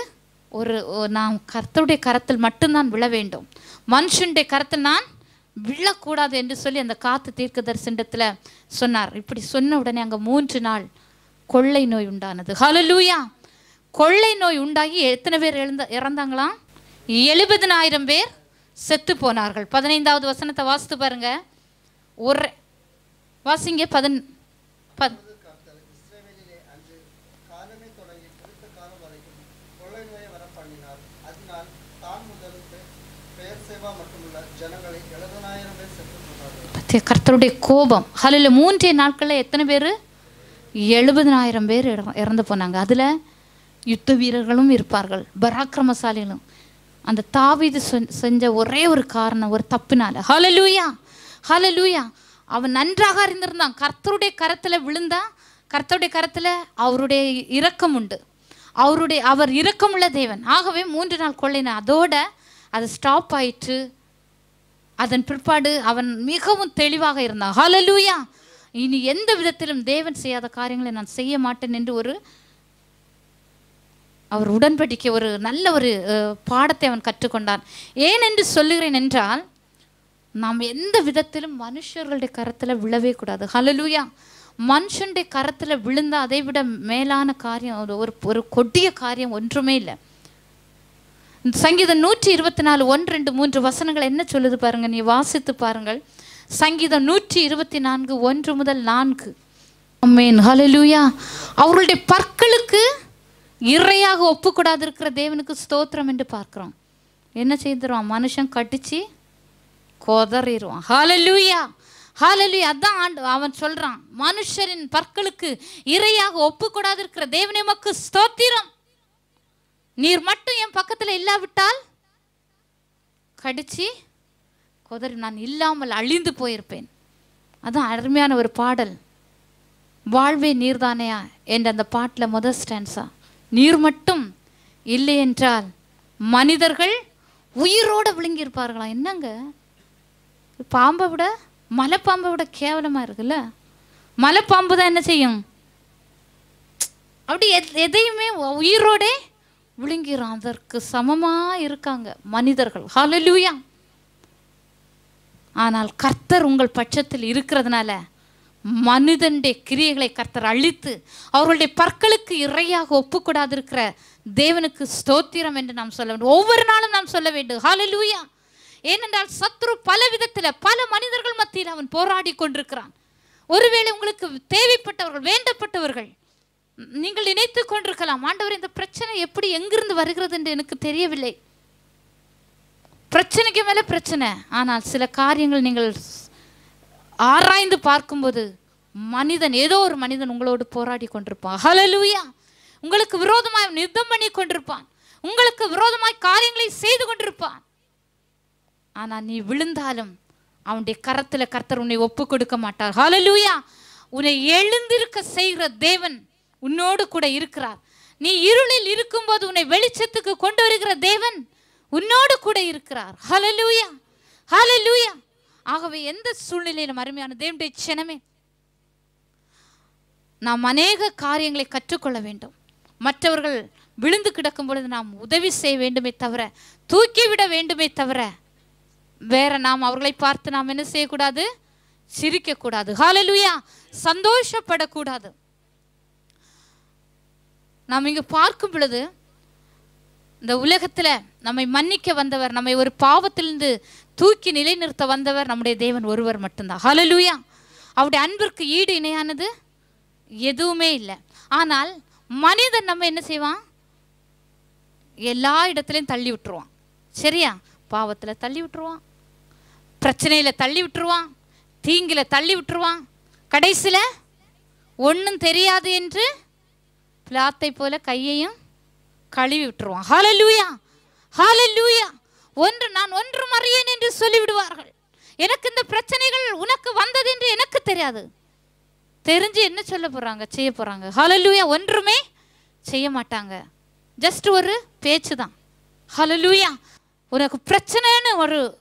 ஒரு நான் கர்த்தருடைய கரத்தில் மட்டும்தான் விழ வேண்டும். மனுஷனுடைய கரத்தில் நான் விழக்கூடாது என்று சொல்லி அந்த காத்து தீர்க்க தரிசனத்தில் சொன்னார். இப்படி சொன்ன உடனே அங்கே மூன்று நாள் கொள்ளை நோய் உண்டானது. ஹலலூயா கொள்ளை நோய் உண்டாகி எத்தனை பேர் எழுந்த இறந்தாங்களாம்? எழுபதினாயிரம் பேர் செத்து போனார்கள். பதினைந்தாவது வசனத்தை வாசித்து பாருங்க. ஒரு வாசிங்க பதின் பத் கர்த்தருடைய கோபம். ஹலில் மூன்றே நாட்களில் எத்தனை பேர் எழுபதனாயிரம் பேர் இற- இறந்து போனாங்க. அதில் யுத்த வீரர்களும் இருப்பார்கள். பராக்கிரமசாலிகளும். அந்த தாவீது செஞ்ச ஒரே ஒரு காரணம் ஒரு தப்புனால. ஹalleluya! ஹலலூயா அவன் நன்றாக அறிந்திருந்தான். கர்த்தருடைய கரத்தில் விழுந்தா கர்த்தருடைய கரத்தில் அவருடைய இரக்கம் உண்டு. அவருடைய அவர் இரக்கமுள்ள தேவன். ஆகவே மூன்று நாள் கொள்ளைன அதோட அது ஸ்டாப் ஆயிட்டு அதன் பிற்பாடு அவன் மிகவும் தெளிவாக இருந்தான். ஹலலூயா இனி எந்த விதத்திலும் தேவன் செய்யாத காரியங்களை நான் செய்ய மாட்டேன் என்று ஒரு அவர் உடன்படிக்கை ஒரு நல்ல ஒரு பாடத்தை அவன் கற்றுக்கொண்டான். ஏன் என்று சொல்லுகிறேன் என்றால் நாம் எந்த விதத்திலும் மனுஷர்களுடைய கரத்தில் விழவே கூடாது. ஹலலூயா மனுஷனுடைய கரத்தில் விழுந்தால் அதை விட மேலான காரியம் ஒரு- ஒரு ஒரு கொடிய காரியம் ஒன்றுமே இல்லை. சங்கீதம் நூற்றி இருபத்தி நாலு ஒன்று ரெண்டு மூன்று வசனங்கள் என்ன சொல்லுது பாருங்க நீ வாசித்து பாருங்கள். சங்கீதம் நூற்றி இருபத்தி நான்கு ஒன்று முதல் நான்கு. அம்மேன் ஹலலூயா அவர்களுடைய பற்களுக்கு இறையாக ஒப்புக்கூடாது இருக்கிற தேவனுக்கு ஸ்தோத்திரம் என்று பார்க்குறோம். என்ன செய்திருவான்? மனுஷன் கடிச்சு கொதறிடுவான். ஹலலூயா ஹாலலூயா அதான் ஆண்டு அவன் சொல்கிறான் மனுஷரின் பற்களுக்கு இறையாக ஒப்புக்கூடாது இருக்கிற தேவனே மக்கு ஸ்தோத்திரம். நீர் மட்டும் என் பக்கத்தில் இல்லாவிட்டால் கடிச்சு கொதறி நான் இல்லாமல் அழிந்து போயிருப்பேன். அதுதான் அருமையான ஒரு பாடல். வாழ்வே நீர்தானையா என்ற அந்த பாட்டில் முதல் ஸ்டான்ஸா நீர் மட்டும் இல்லை என்றால் மனிதர்கள் உயிரோட விழுங்கியிருப்பார்களா? என்னங்க? பாம்பை விட மலைப்பாம்பை விட கேவலமாக இருக்குல்ல? மலைப்பாம்பு தான் என்ன செய்யும்? அப்படி எத்- எதையுமே உயிரோடே விழுங்கிறான் அதற்கு சமமாக இருக்காங்க மனிதர்கள். ஹalleluya ஆனால் கர்த்தர் உங்கள் பட்சத்தில் இருக்கிறதுனால மனிதனுடைய கிரியைகளை கர்த்தர் அழித்து அவர்களுடைய பற்களுக்கு இறையாக ஒப்புக்கூடாது இருக்கிற தேவனுக்கு ஸ்தோத்திரம் என்று நாம் சொல்ல வேண்டும். ஒவ்வொரு நாளும் நாம் சொல்ல வேண்டும். ஹாலலூயா ஏனென்றால் சத்ரு பல விதத்தில் பல மனிதர்கள் மத்தியில் அவன் போராடி கொண்டிருக்கிறான். ஒருவேளை உங்களுக்கு தேவைப்பட்டவர்கள் வேண்டப்பட்டவர்கள் நீங்கள் நினைத்து கொண்டிருக்கலாம். ஆண்டவர் இந்த பிரச்சனை எப்படி எங்கிருந்து வருகிறது என்று எனக்கு தெரியவில்லை. பிரச்சனைக்கு மேலே பிரச்சனை. ஆனால் சில காரியங்கள் நீங்கள் ஆராய்ந்து பார்க்கும்போது மனிதன் ஏதோ ஒரு மனிதன் உங்களோடு போராடி கொண்டிருப்பான். ஹலலூயா உங்களுக்கு விரோதமாய் யுத்தம் பண்ணி கொண்டிருப்பான். உங்களுக்கு விரோதமாய் காரியங்களை செய்து கொண்டிருப்பான். ஆனால் நீ விழுந்தாலும் அவனுடைய கரத்தில் கர்த்தர் உன்னை ஒப்பு கொடுக்க மாட்டார். ஹலலூயா உன்னை எழுந்திருக்க செய்கிற தேவன் உன்னோடு கூட இருக்கிறார். நீ இருளில் இருக்கும்போது உன்னை வெளிச்சத்துக்கு கொண்டு வருகிற தேவன் உன்னோடு கூட இருக்கிறார். ஹலலூயா ஹலலூயா ஆகவே எந்த சூழ்நிலையிலும் அருமையான தேவனுடைய சினமே நாம் அநேக காரியங்களை கற்றுக்கொள்ள வேண்டும். மற்றவர்கள் விழுந்து கிடக்கும் பொழுது நாம் உதவி செய்ய வேண்டுமே தவிர தூக்கிவிட வேண்டுமே தவிர வேற நாம் அவர்களை பார்த்து நாம் என்ன செய்யக்கூடாது? சிரிக்கக்கூடாது. ஹாலலுயா சந்தோஷப்படக்கூடாது. நாம் இங்கு பார்க்கும் பொழுது இந்த உலகத்துல நம்மை மன்னிக்க வந்தவர் நம்மை ஒரு பாவத்திலிருந்து தூக்கி நிலைநிறுத்த வந்தவர் நம்முடைய தேவன் ஒருவர் மட்டும்தான். ஹலலூயா அவருடைய அன்பிற்கு ஈடு இணையானது எதுவுமே இல்லை. ஆனால் மனிதன் நம்ம என்ன செய்வான்? எல்லா இடத்துலையும் தள்ளி விட்டுருவான். சரியா? பாவத்தில் தள்ளி விட்டுருவான். பிரச்சனையில் தள்ளி விட்டுருவான். தீங்கில் தள்ளி விட்டுருவான். கடைசியில் ஒன்றும் தெரியாது என்று பிளாத்தை போல கையையும் கழுவி விட்டுருவான் ஹalleluya ஹalleluya ஒன்று நான் ஒன்று மறியேன் என்று சொல்லிவிடுவார்கள். எனக்கு இந்த பிரச்சனைகள் உனக்கு வந்தது என்று எனக்கு தெரியாது. தெரிஞ்சு என்ன சொல்ல போறாங்க? செய்ய போறாங்க. ஹலலூயா ஒன்றுமே செய்ய மாட்டாங்க. ஜஸ்ட் ஒரு பேச்சு தான் ஹலலூயா உனக்கு பிரச்சனைன்னு ஒரு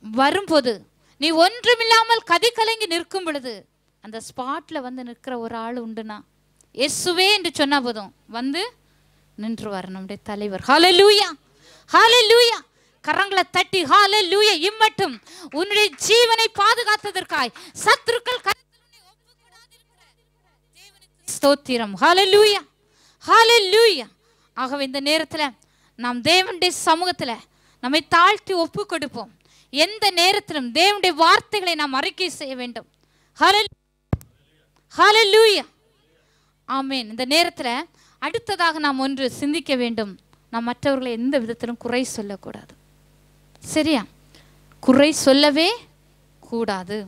வரும்போது நீ ஒன்றுமில்லாமல் கதி கலங்கி நிற்கும் பொழுது அந்த ஸ்பாட்ல வந்து நிற்கிற ஒரு ஆள் உண்டுனா? எஸ்ஸுவே என்று சொன்னா போதும். வந்து நின்றுவார் நம்முடைய தலைவர். ஹalleluya ஹalleluya கரங்களை தட்டி ஹalleluya இம்மட்டும் உன்னுடைய ஜீவனை பாதுகாத்ததற்காய் சத்துருக்கள் ஸ்தோத்திரம் உன்னை லூயா தேவனுக்கு ஸ்தோத்திரம் ஹalleluya ஆகவே இந்த நேரத்துல நாம் தேவனுடைய சமூகத்துல நம்மை தாழ்த்தி ஒப்பு கொடுப்போம் எந்த நேரத்திலும் தேவனுடைய வார்த்தைகளை நாம் அறிக்கை செய்ய வேண்டும். ஹalleluya ஹalleluya ஆமென் இந்த நேரத்துல அடுத்ததாக நாம் ஒன்று சிந்திக்க வேண்டும். நாம் மற்றவர்களை எந்த விதத்திலும் குறை சொல்லக்கூடாது. சரியா? குறை சொல்லவே கூடாது.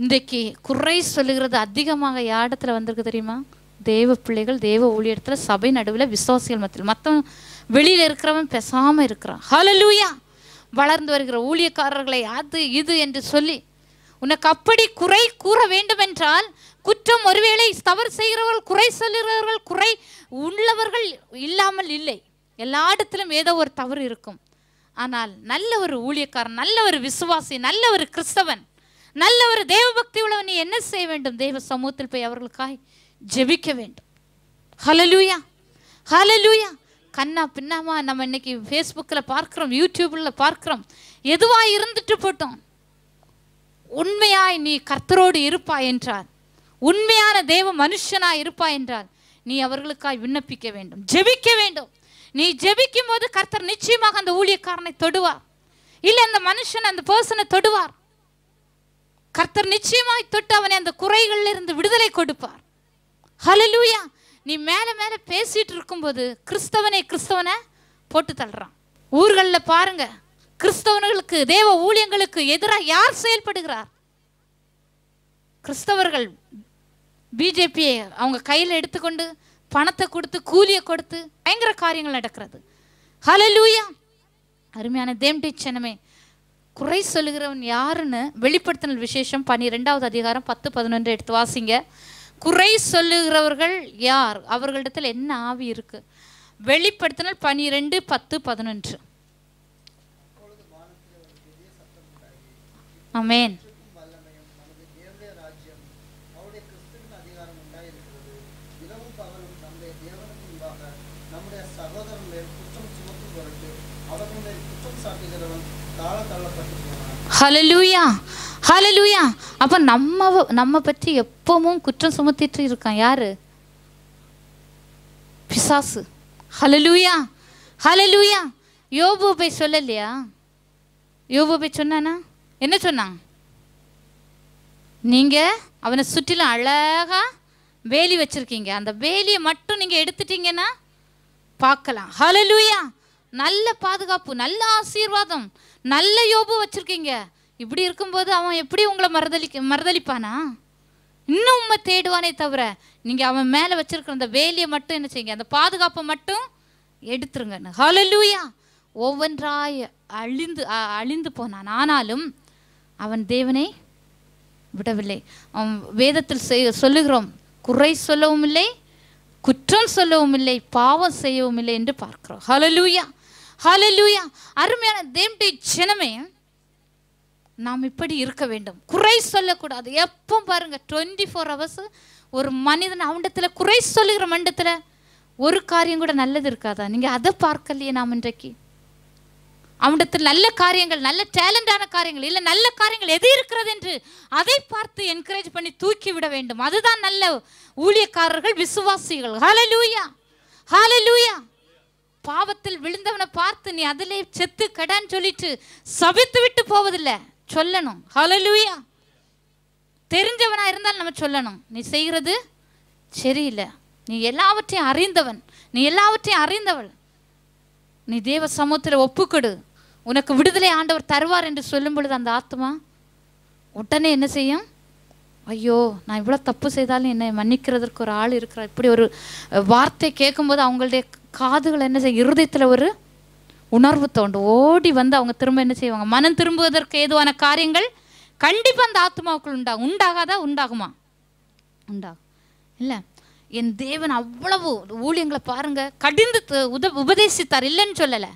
இன்றைக்கு குறை சொல்லுகிறது அதிகமாக யாரிடத்துல வந்திருக்கு தெரியுமா? தேவ பிள்ளைகள் தேவ ஊழியத்தில் சபை நடுவில் விசுவாசிகள் மத்தியில். மற்றவன் வெளியில் இருக்கிறவன் பேசாமல் இருக்கிறான். ஹலலூயா வளர்ந்து வருகிற ஊழியக்காரர்களை அது இது என்று சொல்லி உனக்கு அப்படி குறை கூற வேண்டுமென்றால் குற்றம் ஒருவேளை தவறு செய்கிறவர்கள் குறை சொல்லுகிறவர்கள் குறை உள்ளவர்கள் இல்லாமல் இல்லை. எல்லா இடத்திலும் ஏதோ ஒரு தவறு இருக்கும். ஆனால் நல்ல ஒரு ஊழியக்காரன் நல்ல ஒரு விசுவாசி நல்ல ஒரு கிறிஸ்தவன் நல்ல ஒரு தேவபக்தி உள்ளவன் நீ என்ன செய்ய வேண்டும்? தேவ சமூகத்தில் போய் அவர்களுக்காய் ஜெபிக்க வேண்டும். ஹலலூயா ஹலலூயா கண்ணா பின்னாமா நம்ம இன்னைக்கு ஃபேஸ்புக்கில் பார்க்குறோம் யூடியூப்பில் பார்க்குறோம். எதுவாக இருந்துட்டு போட்டோம். உண்மையாய் நீ கர்த்தரோடு இருப்பாய் என்றார். உண்மையான தேவ மனுஷனா இருப்பாய் என்றால் நீ அவர்களுக்காய் விண்ணப்பிக்க வேண்டும் ஜெபிக்க வேண்டும். நீ ஜெபிக்கும் போது கர்த்தர் நிச்சயமாக அந்த ஊழியக்காரனை தொடுவார். இல்லை அந்த மனுஷன் அந்த பர்சனை தொடுவார். கர்த்தர் நிச்சயமாய் தொட்டு அவனை அந்த குறைகளில் இருந்து விடுதலை கொடுப்பார். ஹலலூயா நீ மேலே மேலே பேசிட்டு இருக்கும்போது கிறிஸ்தவனை கிறிஸ்தவனை போட்டு தள்ளுறான். ஊர்களில் பாருங்க கிறிஸ்தவர்களுக்கு தேவ ஊழியங்களுக்கு எதிராக யார் செயல்படுகிறார்? கிறிஸ்தவர்கள் பிஜேபியை அவங்க கையில் எடுத்துக்கொண்டு பணத்தை கொடுத்து கூலியை கொடுத்து பயங்கர காரியங்கள் நடக்கிறது. ஹலலூயா அருமையான தேம்டி சனமே குறை சொல்லுகிறவன் யாருன்னு வெளிப்படுத்தினல் விசேஷம் பன்னிரெண்டாவது அதிகாரம் பத்து பதினொன்று எடுத்து வாசிங்க. குறை சொல்லுகிறவர்கள் யார்? அவர்களிடத்தில் என்ன ஆவி இருக்கு? வெளிப்படுத்தினல் பன்னிரெண்டு பத்து பதினொன்று. அமேன் கிறிஸ்துவின் வல்லமையும் நமது தேவனுடைய ராஜ்யம் அவருடைய கிறிஸ்துவின் அதிகாரம் உண்டாயிருக்கிறது இரவும் பகலும் நம்முடைய தேவனுக்கு முன்பாக நம்முடைய சகோதரன் மேல் குற்றம் சுமத்தும் பொருட்டு அவர்கள் மேல் குற்றம் சாட்டுகிறவன் தாழ தள்ளப்பட்டு போனான் ஹalleluya ஹalleluya அப்ப நம்ம நம்ம பற்றி எப்பவும் குற்றம் சுமத்திட்டு இருக்கான். யாரு? பிசாசு. ஹலலூயா ஹலலூயா யோபு போய் சொல்லலையா? யோபு போய் சொன்னானா? என்ன சொன்னான்? நீங்க அவனை சுற்றிலும் அழகா வேலி வச்சிருக்கீங்க. அந்த வேலியை மட்டும் நீங்க எடுத்துட்டீங்கன்னா பார்க்கலாம். ஹலலூயா நல்ல பாதுகாப்பு நல்ல ஆசீர்வாதம் நல்ல யோபு வச்சிருக்கீங்க. இப்படி இருக்கும்போது அவன் எப்படி உங்களை மறுதளிக்க மறுதளிப்பானா இன்னும் உண்மை தேடுவானே தவிர நீங்கள் அவன் மேலே வச்சிருக்கிற அந்த வேலையை மட்டும் என்ன செய்யுங்க அந்த பாதுகாப்பை மட்டும் எடுத்துருங்க. ஹலலூயா ஒவ்வொன்றாய் அழிந்து அழிந்து போனான். ஆனாலும் அவன் தேவனை விடவில்லை. அவன் வேதத்தில் செய் சொல்லுகிறோம். குறை சொல்லவும் இல்லை குற்றம் சொல்லவும் இல்லை பாவம் செய்யவும் இல்லை என்று பார்க்கிறோம். ஹலலூயா ஹலலூயா அருமையான தேவனுடைய ஜனமே நாம் இப்படி இருக்க வேண்டும். குறை சொல்லக்கூடாது. எப்போ பாருங்க டுவெண்ட்டி ஃபோர் ஹவர்ஸ் ஒரு மனிதன் அவண்டத்தில் குறை சொல்லுகிற மண்டத்தில் ஒரு காரியம் கூட நல்லது இருக்காதா? நீங்கள் அதை பார்க்கலையே நாம் இன்றைக்கு. அவனிடத்தில் நல்ல காரியங்கள் நல்ல டேலண்டான காரியங்கள் இல்லை நல்ல காரியங்கள் எது இருக்கிறது என்று அதை பார்த்து என்கரேஜ் பண்ணி தூக்கி விட வேண்டும். அதுதான் நல்ல ஊழியக்காரர்கள் விசுவாசிகள். ஹலலூயா ஹலலூயா பாவத்தில் விழுந்தவனை பார்த்து நீ அதிலே செத்து கடான்னு சொல்லிட்டு சபித்து விட்டு போவதில்லை. சொல்லணும். ஹலலூயா தெரிஞ்சவனா இருந்தால் நம்ம சொல்லணும். நீ செய்கிறது சரியில்லை. நீ எல்லாவற்றையும் அறிந்தவன். நீ எல்லாவற்றையும் அறிந்தவள். நீ தேவ சமூகத்தில் ஒப்புக்கொடு. உனக்கு விடுதலை ஆண்டவர் தருவார் என்று சொல்லும் பொழுது அந்த ஆத்மா உடனே என்ன செய்யும்? ஐயோ நான் இவ்வளோ தப்பு செய்தாலும் என்னை மன்னிக்கிறதற்கு ஒரு ஆள் இருக்கிறார். இப்படி ஒரு வார்த்தை கேட்கும்போது அவங்களுடைய காதுகள் என்ன செய்யும்? இருதயத்தில் ஒரு உணர்வு தோண்டு ஓடி வந்து அவங்க திரும்ப என்ன செய்வாங்க? மனம் திரும்புவதற்கு ஏதுவான காரியங்கள் கண்டிப்பாக அந்த ஆத்மாவுக்குள் உண்டாகும் உண்டாகாதா? உண்டாகுமா? உண்டாகும் இல்லை. என் தேவன் அவ்வளவு ஊழியங்களை பாருங்கள் கடிந்து உத உபதேசித்தார். இல்லைன்னு சொல்லலை.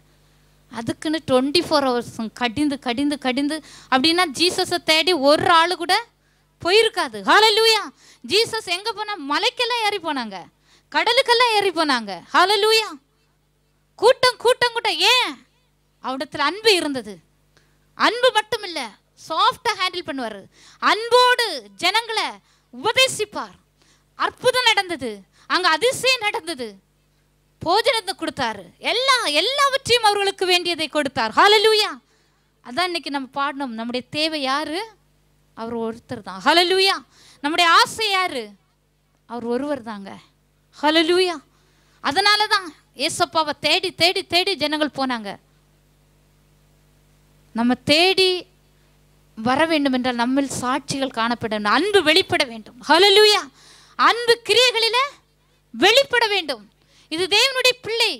அதுக்குன்னு டுவெண்ட்டி ஃபோர் ஹவர்ஸும் கடிந்து கடிந்து கடிந்து. அப்படின்னா ஜீசஸை தேடி ஒரு ஆள் கூட போயிருக்காது. ஹாலலூயா ஜீசஸ் எங்கே போனால் மலைக்கெல்லாம் ஏறி போனாங்க. கடலுக்கெல்லாம் ஏறி போனாங்க. ஹாலலூயா கூட்டம் கூட்டம் கூட்டம். ஏன்? அவடத்தில் அன்பு இருந்தது. அன்பு மட்டும் இல்லை சாஃப்டாக ஹேண்டில் பண்ணுவார். அன்போடு ஜனங்களை உபதேசிப்பார். அற்புதம் நடந்தது. அங்கே அதிசயம் நடந்தது. போஜனத்தை கொடுத்தாரு. எல்லா எல்லாவற்றையும் அவர்களுக்கு வேண்டியதை கொடுத்தார். ஹலலூயா அதான் இன்னைக்கு நம்ம பாடணும். நம்முடைய தேவை யாரு? அவர் ஒருத்தர் தான். ஹலலூயா நம்முடைய ஆசை யாரு? அவர் ஒருவர் தாங்க. ஹலலூயா அதனால தான் ஏசப்பாவை தேடி தேடி தேடி ஜனங்கள் போனாங்க. நம்ம தேடி வர வேண்டும் என்றால் நம்மில் சாட்சிகள் காணப்பட வேண்டும் அன்பு வெளிப்பட வேண்டும். ஹலலூயா அன்பு கிரியைகளில் வெளிப்பட வேண்டும். இது தேவனுடைய பிள்ளை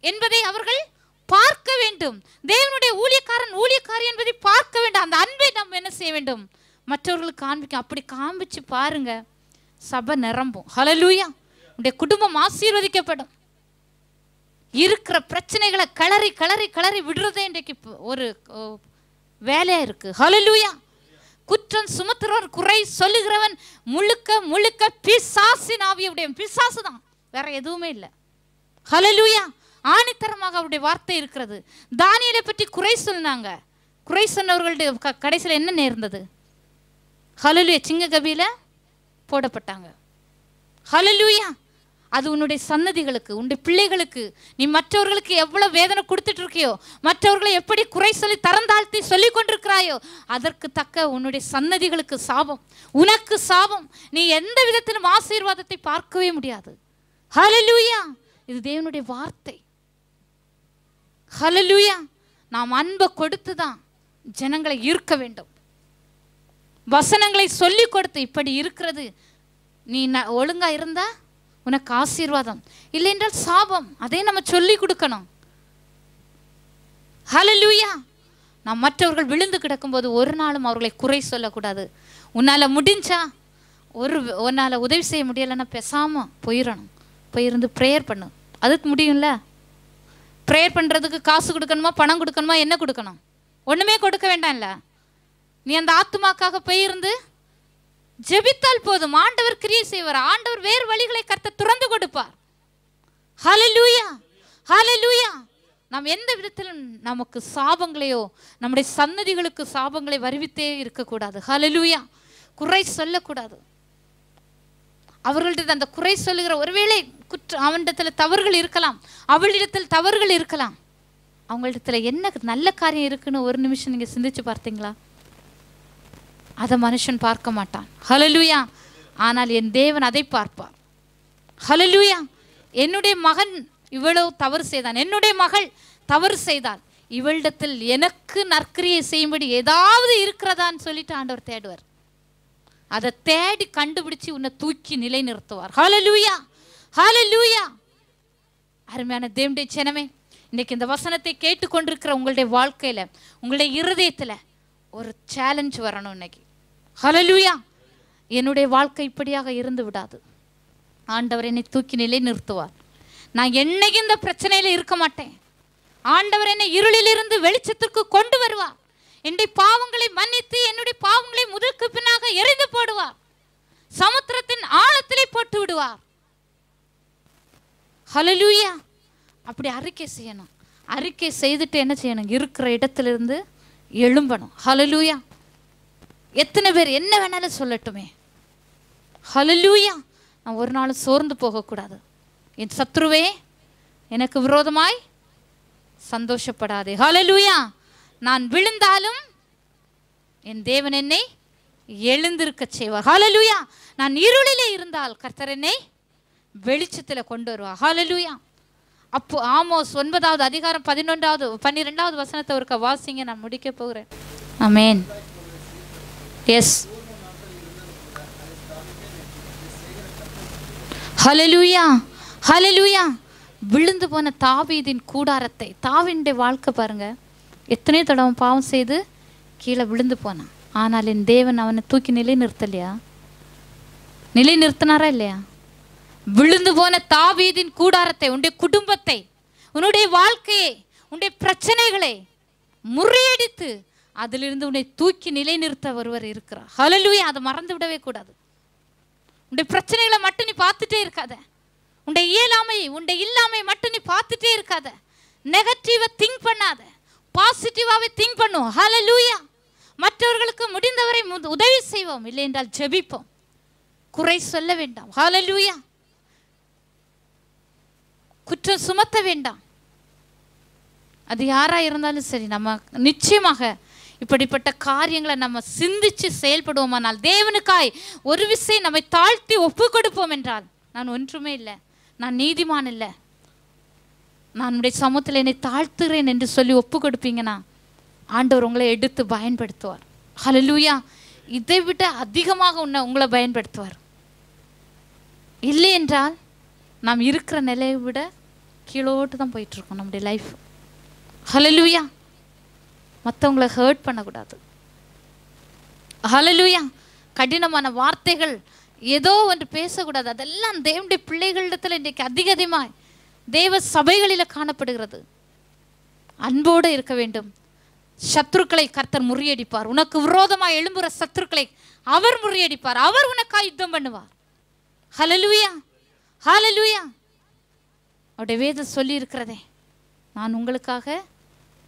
என்பதை அவர்கள் பார்க்க வேண்டும். தேவனுடைய ஊழியக்காரன் ஊழியக்காரி என்பதை பார்க்க வேண்டும். அந்த அன்பை நம்ம என்ன செய்ய வேண்டும்? மற்றவர்களுக்கு காண்பிக்க அப்படி காண்பிச்சு பாருங்க. சபை நிரம்பும். ஹலலூயா உடைய குடும்பம் ஆசீர்வதிக்கப்படும். இருக்கிற பிரச்சனைகளை கிளறி கிளறி கிளறி விடுறதே இன்றைக்கு ஒரு வேலையாக வேலையா இருக்கு. குற்றம் சுமத்துறவர் குறை சொல்லுகிறவன் முழுக்க முழுக்க பிசாசின் ஆவியுடைய பிசாசு தான் வேற எதுவுமே இல்லை. ஹலலூயா ஆணித்தரமாக அவருடைய வார்த்தை இருக்கிறது. தானியலை பற்றி குறை சொன்னாங்க. குறை சொன்னவர்களுடைய க- கடைசியில் என்ன நேர்ந்தது? ஹலலூயா சிங்க கபியில் போடப்பட்டாங்க. ஹலலூயா அது உன்னுடைய சன்னதிகளுக்கு உன்னுடைய பிள்ளைகளுக்கு நீ மற்றவர்களுக்கு எவ்வளவு வேதனை கொடுத்துட்டு இருக்கியோ மற்றவர்களை எப்படி குறை சொல்லி தரந்தாழ்த்தி சொல்லி கொண்டிருக்கிறாயோ அதற்கு தக்க உன்னுடைய சன்னதிகளுக்கு சாபம். உனக்கு சாபம். நீ எந்த விதத்திலும் ஆசீர்வாதத்தை பார்க்கவே முடியாது. ஹலலூயா இது தேவனுடைய வார்த்தை. ஹalleluya நாம் அன்பை கொடுத்து தான் ஜனங்களை ஈர்க்க வேண்டும். வசனங்களை சொல்லி கொடுத்து இப்படி இருக்கிறது. நீ ந- ஒழுங்கா இருந்தா உனக்கு ஆசீர்வாதம். இல்லை என்றால் சாபம். அதை நம்ம சொல்லி கொடுக்கணும். ஹலலூயா நாம் மற்றவர்கள் விழுந்து கிடக்கும்போது ஒரு நாளும் அவர்களை குறை சொல்லக்கூடாது. உன்னால் முடிஞ்சா ஒரு உன்னால உதவி செய்ய முடியலைன்னா பேசாமல் போயிடணும் போயிருந்து ப்ரேயர் பண்ணு. அதுக்கு முடியும்ல? ப்ரேயர் பண்ணுறதுக்கு காசு கொடுக்கணுமா பணம் கொடுக்கணுமா என்ன கொடுக்கணும்? ஒன்றுமே கொடுக்க வேண்டாம்ல. நீ அந்த ஆத்துமாக்காக போயிருந்து ஜெபித்தால் போதும். ஆண்டவர் கிரியை செய்வார். ஆண்டவர் வேறு வழிகளை கர்த்தர் திறந்து கொடுப்பார். ஹalleluya ஹalleluya நாம் எந்த விதத்திலும் நமக்கு சாபங்களையோ நம்முடைய சன்னதிகளுக்கு சாபங்களை வருவித்தே இருக்கக்கூடாது. ஹலலூயா குறை சொல்லக்கூடாது. அவர்களிடத்தில் அந்த குறை சொல்லுகிற ஒருவேளை குற்ற அவனிடத்தில் தவறுகள் இருக்கலாம். அவளிடத்தில் தவறுகள் இருக்கலாம். அவங்களிடத்துல என்ன நல்ல காரியம் இருக்குன்னு ஒரு நிமிஷம் நீங்கள் சிந்திச்சு பார்த்தீங்களா? அதை மனுஷன் பார்க்க மாட்டான். ஹலலுயா ஆனால் என் தேவன் அதை பார்ப்பார். ஹலலுயா என்னுடைய மகன் இவ்வளவு தவறு செய்தான். என்னுடைய மகள் தவறு செய்தாள். இவளிடத்தில் எனக்கு நற்கிரியை செய்யும்படி ஏதாவது இருக்கிறதான்னு சொல்லிட்டு ஆண்டவர் தேடுவார். அதை தேடி கண்டுபிடிச்சு உன்னை தூக்கி நிலைநிறுத்துவார். ஹலலுயா ஹalleluya அருமையான தேவனுடைய ஜனமே இன்னைக்கு இந்த வசனத்தை கேட்டுக்கொண்டிருக்கிற உங்களுடைய வாழ்க்கையில உங்களுடைய இருதயத்துல ஒரு சேலஞ்ச் வரணும் இன்னைக்கு. ஹலலூயா என்னுடைய வாழ்க்கை இப்படியாக இருந்து விடாது. ஆண்டவர் என்னை தூக்கி நிலை நிறுத்துவார். நான் என்னைக்கும் இந்த பிரச்சனையில இருக்க மாட்டேன். ஆண்டவர் என்னை இருளிலிருந்து வெளிச்சத்திற்கு கொண்டு வருவார். என்னுடைய பாவங்களை மன்னித்து என்னுடைய பாவங்களை முதற்கு பின்னாக எரிந்து போடுவார். சமுத்திரத்தின் ஆழத்திலே போட்டு விடுவார். ஹலலூயா அப்படி அறிக்கை செய்யணும். அறிக்கை செய்துட்டு என்ன செய்யணும்? இருக்கிற இடத்துலேருந்து எழும்பணும். ஹலலூயா எத்தனை பேர் என்ன வேணாலும் சொல்லட்டுமே. ஹலலூயா நான் ஒரு நாளும் சோர்ந்து போகக்கூடாது. என் சத்ருவே எனக்கு விரோதமாய் சந்தோஷப்படாதே. ஹலலூயா நான் விழுந்தாலும் என் தேவன் என்னை எழுந்திருக்க செய்வார். ஹலலூயா நான் இருளிலே இருந்தால் கர்த்தர் என்னை வெளிச்சத்தில் கொண்டு வருவா. ஹாலலூயா அப்போ ஆமோஸ் ஒன்பதாவது அதிகாரம் பதினொன்றாவது பன்னிரெண்டாவது வசனத்தை ஒருக்க வாசிங்க நான் முடிக்க போகிறேன். அமேன் எஸ் ஹலலூயா ஹலலூயா விழுந்து போன தாவீதின் கூடாரத்தை தாவீனுடைய வாழ்க்கை பாருங்க. எத்தனை தடவை பாவம் செய்து கீழே விழுந்து போனான். ஆனால் என் தேவன் அவனை தூக்கி நிலை நிறுத்தலையா நிலை நிறுத்தினாரா இல்லையா? விழுந்து போன தாவீதின் கூடாரத்தை உன்னுடைய குடும்பத்தை உன்னுடைய வாழ்க்கையை உன்னுடைய பிரச்சனைகளை முறியடித்து அதிலிருந்து உன்னை தூக்கி நிலைநிறுத்த ஒருவர் இருக்கிறார். ஹalleluya அதை மறந்து விடவே கூடாது. உன்னுடைய பிரச்சனைகளை மட்டும் நீ பார்த்துட்டே இருக்காத. உன்னுடைய இயலாமை உன்னுடைய இல்லாமை மட்டும் நீ பார்த்துட்டே இருக்காத. நெகட்டிவா திங்க் பண்ணாத. பாசிட்டிவாவே திங்க் பண்ணுவோம் ஹலலூயா மற்றவர்களுக்கு முடிந்தவரை மு- உதவி செய்வோம். இல்லை என்றால் ஜெபிப்போம். குறை சொல்ல வேண்டாம். ஹலலூயா குற்றம் சுமத்த வேண்டாம். அது யாராக இருந்தாலும் சரி நம்ம நிச்சயமாக இப்படிப்பட்ட காரியங்களை நம்ம சிந்திச்சு செயல்படுவோமானால் தேவனுக்காய் ஒரு விசை நம்மை தாழ்த்தி ஒப்பு கொடுப்போம் என்றால் நான் ஒன்றுமே இல்லை நான் நீதிமான் இல்லை. நான் உடைய சமூகத்தில் என்னை தாழ்த்துகிறேன் என்று சொல்லி ஒப்பு கொடுப்பீங்கன்னா ஆண்டவர் உங்களை எடுத்து பயன்படுத்துவார். ஹலலூயா இதை விட அதிகமாக உன்னை உங்களை பயன்படுத்துவார். இல்லை என்றால் நாம் இருக்கிற நிலையை விட கீழோட்டு தான் போயிட்டுருக்கோம் நம்முடைய லைஃப் ஹலலுயா மற்றவங்கள ஹர்ட் பண்ணக்கூடாது. ஹலலுயா கடினமான வார்த்தைகள் ஏதோ ஒன்று பேசக்கூடாது. அதெல்லாம் தேவனுடைய பிள்ளைகளிடத்தில் இன்றைக்கு அதிக அதிகமாய் தேவ சபைகளில் காணப்படுகிறது. அன்போடு இருக்க வேண்டும். சத்துருக்களை கர்த்தர் முறியடிப்பார். உனக்கு விரோதமாக எழும்புற சத்துருக்களை அவர் முறியடிப்பார். அவர் உனக்காக யுத்தம் பண்ணுவார். ஹலலுயா ஹலலுயா அவருடைய வேதம் சொல்லி இருக்கிறதே நான் உங்களுக்காக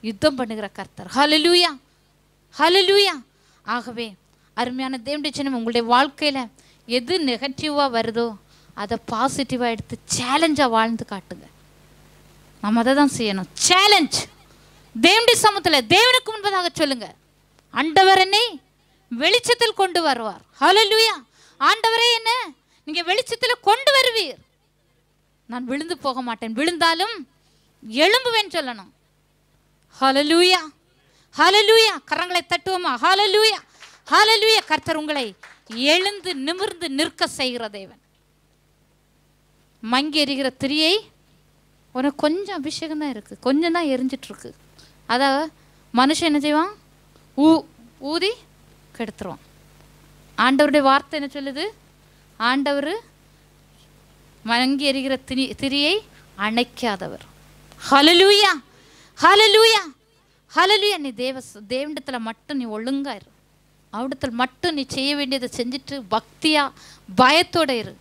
யுத்தம் பண்ணுகிற கர்த்தர். ஹலலூயா ஹலலூயா ஆகவே அருமையான தேவனுடைய சின்னம் உங்களுடைய வாழ்க்கையில் எது நெகட்டிவாக வருதோ அதை பாசிட்டிவாக எடுத்து சேலஞ்சாக வாழ்ந்து காட்டுங்க. நம்ம அதை தான் செய்யணும். சேலஞ்ச் தேவனுடைய சமூகத்தில் தேவனுக்கு முன்பதாக சொல்லுங்க. ஆண்டவர் என்னை வெளிச்சத்தில் கொண்டு வருவார். ஹalleluya ஆண்டவரே என்ன நீங்கள் வெளிச்சத்தில் கொண்டு வருவீர். நான் விழுந்து போக மாட்டேன். விழுந்தாலும் எழும்புவேன் சொல்லணும். ஹலலூயா ஹலலூயா கரங்களை தட்டுவோமா? ஹலலூயா ஹலலூயா கர்த்தர் உங்களை எழுந்து நிமிர்ந்து நிற்க செய்கிற தேவன். மங்கி எரிகிற திரியை உனக்கு கொஞ்சம் அபிஷேகம் தான் இருக்குது கொஞ்சம் தான் எரிஞ்சிட்ருக்கு அதை மனுஷன் என்ன செய்வான்? ஊ ஊதி கெடுத்துருவான். ஆண்டவருடைய வார்த்தை என்ன சொல்லுது? ஆண்டவர் மங்கி எரிகிற திரி திரியை அணைக்காதவர். ஹலலூயா ஹலலூயா ஹலலூயா நீ தேவ தேவண்டத்தில் மட்டும் நீ ஒழுங்கா இரு. அவிடத்தில் மட்டும் நீ செய்ய வேண்டியதை செஞ்சுட்டு பக்தியாக பயத்தோட இரு.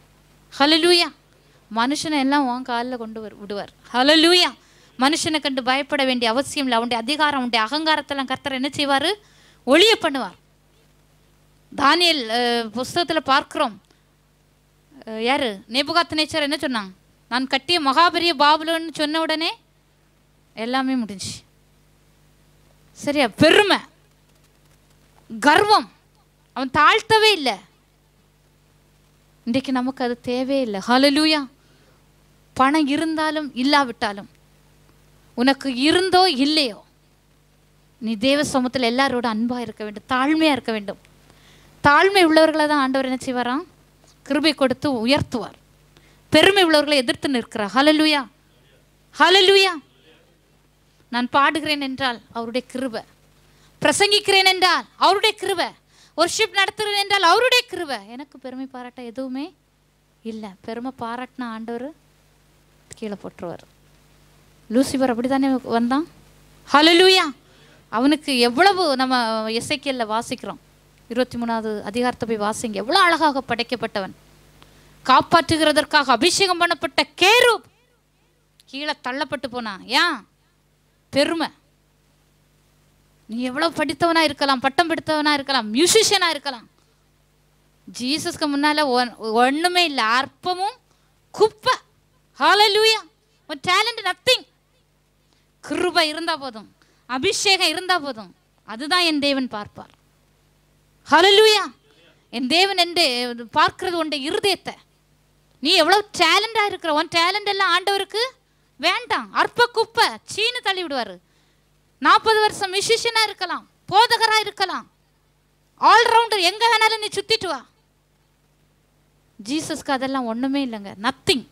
ஹலலூயா மனுஷனை எல்லாம் உன் காலில் கொண்டு வரு விடுவார். ஹலலூயா மனுஷனை கண்டு பயப்பட வேண்டிய அவசியம் இல்லை. அவனுடைய அதிகாரம் அவனுடைய அகங்காரத்தெல்லாம் கர்த்தர் என்ன செய்வார்? ஒளிய பண்ணுவார். தானியல் புஸ்தகத்தில் பார்க்குறோம். யாரு? நேபுகாத் நேச்சர் என்ன சொன்னாங்க? நான் கட்டிய மகாபரிய பாபுலன்னு சொன்ன உடனே எல்லாமே முடிஞ்சு சரியா? பெருமை. கர்வம். அவன் தாழ்த்தவே இல்லை. இன்றைக்கு நமக்கு அது தேவையில்லை ஹலலூயா பணம் இருந்தாலும் இல்லாவிட்டாலும் உனக்கு இருந்தோ இல்லையோ நீ தேவ சமூகத்தில் எல்லாரோட அன்பாக இருக்க வேண்டும் தாழ்மையாக இருக்க வேண்டும். தாழ்மை உள்ளவர்களை தான் ஆண்டவர் என்ன செய்வாராம்? கிருபை கொடுத்து உயர்த்துவார். பெருமை உள்ளவர்களை எதிர்த்து நிற்கிறார். ஹலலுயா ஹலலுயா நான் பாடுகிறேன் என்றால் அவருடைய கிருபை. பிரசங்கிக்கிறேன் என்றால் அவருடைய கிருபை. ஒர்ஷிப் நடத்துகிறேன் என்றால் அவருடைய கிருபை. எனக்கு பெருமை பாராட்ட எதுவுமே இல்லை. பெருமை பாராட்டின ஆண்டவர் கீழே போட்டுருவார். லூசிபர் அப்படித்தானே வந்தான்? ஹலலுயா அவனுக்கு எவ்வளவு நம்ம இசைக்கல்ல வாசிக்கிறோம். இருபத்தி மூணாவது அதிகாரத்தை போய் வாசிங்க. எவ்வளோ அழகாக படைக்கப்பட்டவன். காப்பாற்றுகிறதற்காக அபிஷேகம் பண்ணப்பட்ட கேரு கீழே தள்ளப்பட்டு போனான் ஏன்? பெருமை. நீ எவ்வளோ படித்தவனாக இருக்கலாம் பட்டம் படித்தவனாக இருக்கலாம் மியூசிஷியனா இருக்கலாம். ஜீசஸ்க்கு முன்னால ஒன்- ஒன்றுமே இல்லை. அற்பமும் குப்பை. ஹாலலூயா உன் டேலண்ட் நத்திங் கிருபை இருந்தால் போதும். அபிஷேகம் இருந்தால் போதும். அதுதான் என் தேவன் பார்ப்பார். ஹலலூயா என் தேவன் என்று பார்க்கிறது உண்ட இருதயத்தை. நீ எவ்வளோ டேலண்டாக இருக்கிற உன் டேலண்ட் எல்லாம் ஆண்டவருக்கு வேண்டாம். அற்ப குப்பை சீனு தள்ளி விடுவார். நாற்பது வருஷம் மியூசிஷியனா இருக்கலாம் போதகராக இருக்கலாம். ஆல்ரவுண்டர் எங்கே வேணாலும் நீ சுத்திட்டு வா. ஜீசஸ்க்கு அதெல்லாம் ஒன்றுமே இல்லைங்க. நத்திங்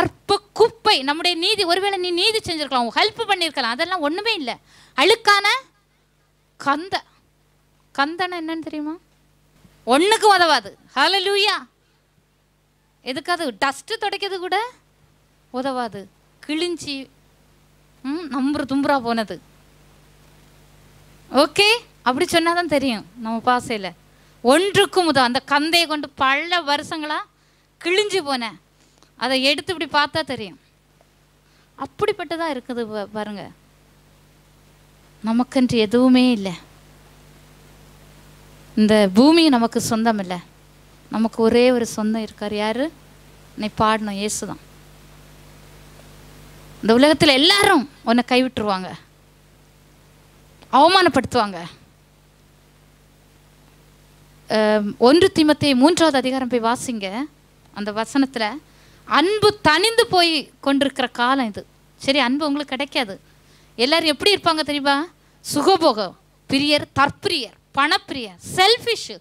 அற்ப குப்பை நம்முடைய நீதி ஒருவேளை நீ நீதி செஞ்சுருக்கலாம் ஹெல்ப் பண்ணியிருக்கலாம் அதெல்லாம் ஒன்றுமே இல்லை. அழுக்கான கந்தை. கந்தனை என்னன்னு தெரியுமா? ஒண்ணுக்கு உதவாது. ஹalleluya எதுக்காது? டஸ்ட்டு துடைக்கிறது கூட உதவாது. கிழிஞ்சி ம் நம்புற தும்புறா போனது. ஓகே அப்படி சொன்னால் தான் தெரியும் நம்ம பாசையில். ஒன்றுக்கும் உதவும் அந்த கந்தையை கொண்டு பல வருஷங்களாக கிழிஞ்சு போனேன் அதை எடுத்து இப்படி பார்த்தா தெரியும். அப்படிப்பட்டதாக இருக்குது பாருங்க. நமக்கென்று எதுவுமே இல்லை. இந்த பூமி நமக்கு சொந்தம் இல்லை நமக்கு ஒரே ஒரு சொந்தம் இருக்கார். யார்? நீ பாடணும் இயேசு தான் இந்த உலகத்தில் எல்லாரும் உன்னை கைவிட்டுருவாங்க. அவமானப்படுத்துவாங்க. ஒன்று திமத்தை மூன்றாவது அதிகாரம் போய் வாசிங்க. அந்த வசனத்தில் அன்பு தணிந்து போய் கொண்டிருக்கிற காலம் இது. சரி அன்பு உங்களுக்கு கிடைக்காது. எல்லாரும் எப்படி இருப்பாங்க தெரியுமா? சுகபோகம். பிரியர் தற்பிரியர். பணப்பிரிய செல்ஃபிஷ்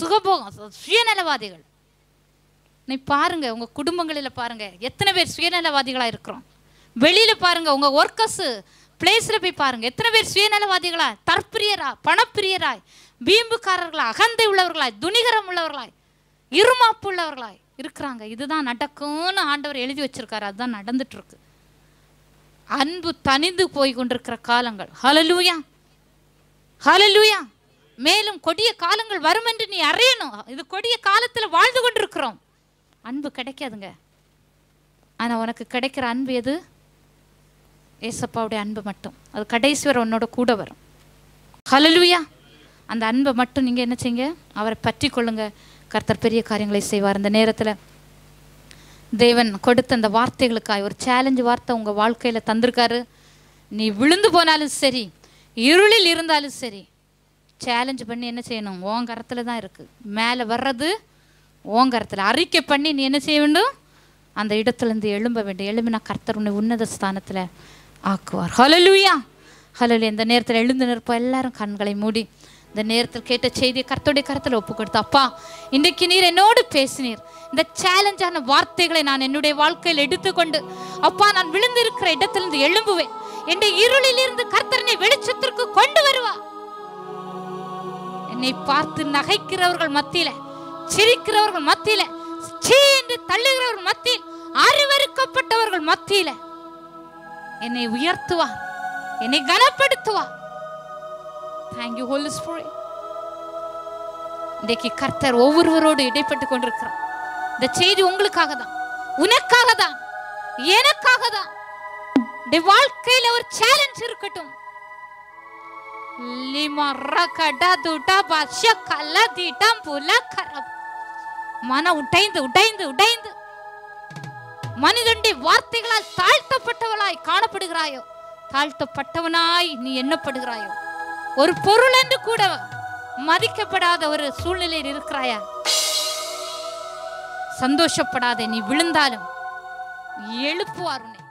சுகபோகம் சுயநலவாதிகள். நீ பாருங்க உங்க குடும்பங்களில் பாருங்க எத்தனை பேர் சுயநலவாதிகளா இருக்கிறோம். வெளியில பாருங்க உங்க ஒர்க்கர்ஸ் பிளேஸ்ல போய் பாருங்க எத்தனை பேர் சுயநலவாதிகளா தற்பிரியரா பணப்பிரியராய் வீம்புக்காரர்களா அகந்தை உள்ளவர்களாய் துணிகரம் உள்ளவர்களாய் இருமாப்பு உள்ளவர்களாய் இருக்கிறாங்க. இதுதான் நடக்கும்னு ஆண்டவர் எழுதி வச்சிருக்காரு. அதுதான் நடந்துட்டு இருக்கு அன்பு தனிந்து போய் கொண்டிருக்கிற காலங்கள். ஹலலூயா ஹலலூயா மேலும் கொடிய காலங்கள் வரும் என்று நீ அறியணும். இது கொடிய காலத்தில் வாழ்ந்து கொண்டிருக்கிறோம். அன்பு கிடைக்காதுங்க. ஆனால் உனக்கு கிடைக்கிற அன்பு எது? ஏசப்பாவுடைய அன்பு மட்டும். அது கடைசி வரை உன்னோட கூட வரும். கலலுவியா அந்த அன்பை மட்டும் நீங்கள் என்ன செய்யுங்க? அவரை பற்றி கொள்ளுங்க. கர்த்தர் பெரிய காரியங்களை செய்வார். அந்த நேரத்தில் தேவன் கொடுத்த அந்த வார்த்தைகளுக்காய் ஒரு சேலஞ்சு வார்த்தை உங்கள் வாழ்க்கையில் தந்திருக்காரு. நீ விழுந்து போனாலும் சரி இருளில் இருந்தாலும் சரி சேலஞ்ச் பண்ணி என்ன செய்யணும்? உன் கரத்தில் தான் இருக்குது மேலே வர்றது உன் கரத்தில். அறிக்கை பண்ணி நீ என்ன செய்ய வேண்டும்? அந்த இடத்துலேருந்து எழும்ப வேண்டும். எழும்பினா கர்த்தர் உன்னை உன்னத ஸ்தானத்தில் ஆக்குவார். ஹலலுயா ஹலலு இந்த நேரத்தில் எழுந்து நிற்போம் எல்லாரும் கண்களை மூடி இந்த நேரத்தில் கேட்ட செய்தியை கர்த்தருடைய கருத்தில் ஒப்பு கொடுத்து அப்பா இன்றைக்கு நீர் என்னோடு பேசினீர். இந்த சேலஞ்சான வார்த்தைகளை நான் என்னுடைய வாழ்க்கையில் எடுத்துக்கொண்டு அப்பா நான் விழுந்திருக்கிற இடத்திலிருந்து எழும்புவேன். என்னுடைய இருளிலிருந்து கர்த்தரனை வெளிச்சத்திற்கு கொண்டு வருவா என்னை பார்த்து நகைக்கிறவர்கள் மத்தியில சிரிக்கிறவர்கள் மத்தியில சீ என்று தள்ளுகிறவர்கள் மத்தியில் அறிவறுக்கப்பட்டவர்கள் மத்தியில என்னை உயர்த்துவார் என்னை கனப்படுத்துவார் தேங்க்யூ ஹோலி ஸ்பிரிட் இன்றைக்கு கர்த்தர் ஒவ்வொருவரோடு இடைப்பட்டு கொண்டிருக்கிறார். இந்த செய்தி உங்களுக்காக தான் உனக்காக தான் எனக்காக தான் வாழ்க்கையில் ஒரு சேலஞ்ச் இருக்கட்டும். மன உடைந்து உடைந்து உடைந்து. மனிதனுடைய வார்த்தைகளால் தாழ்த்தப்பட்டவளாய் காணப்படுகிறாயோ? தாழ்த்தப்பட்டவனாய் நீ எண்ணப்படுகிறாயோ? ஒரு பொருள் என்று கூட மதிக்கப்படாத ஒரு சூழ்நிலையில் இருக்கிறாயா? சந்தோஷப்படாதே நீ விழுந்தாலும். எழுப்புவார் உன்னை.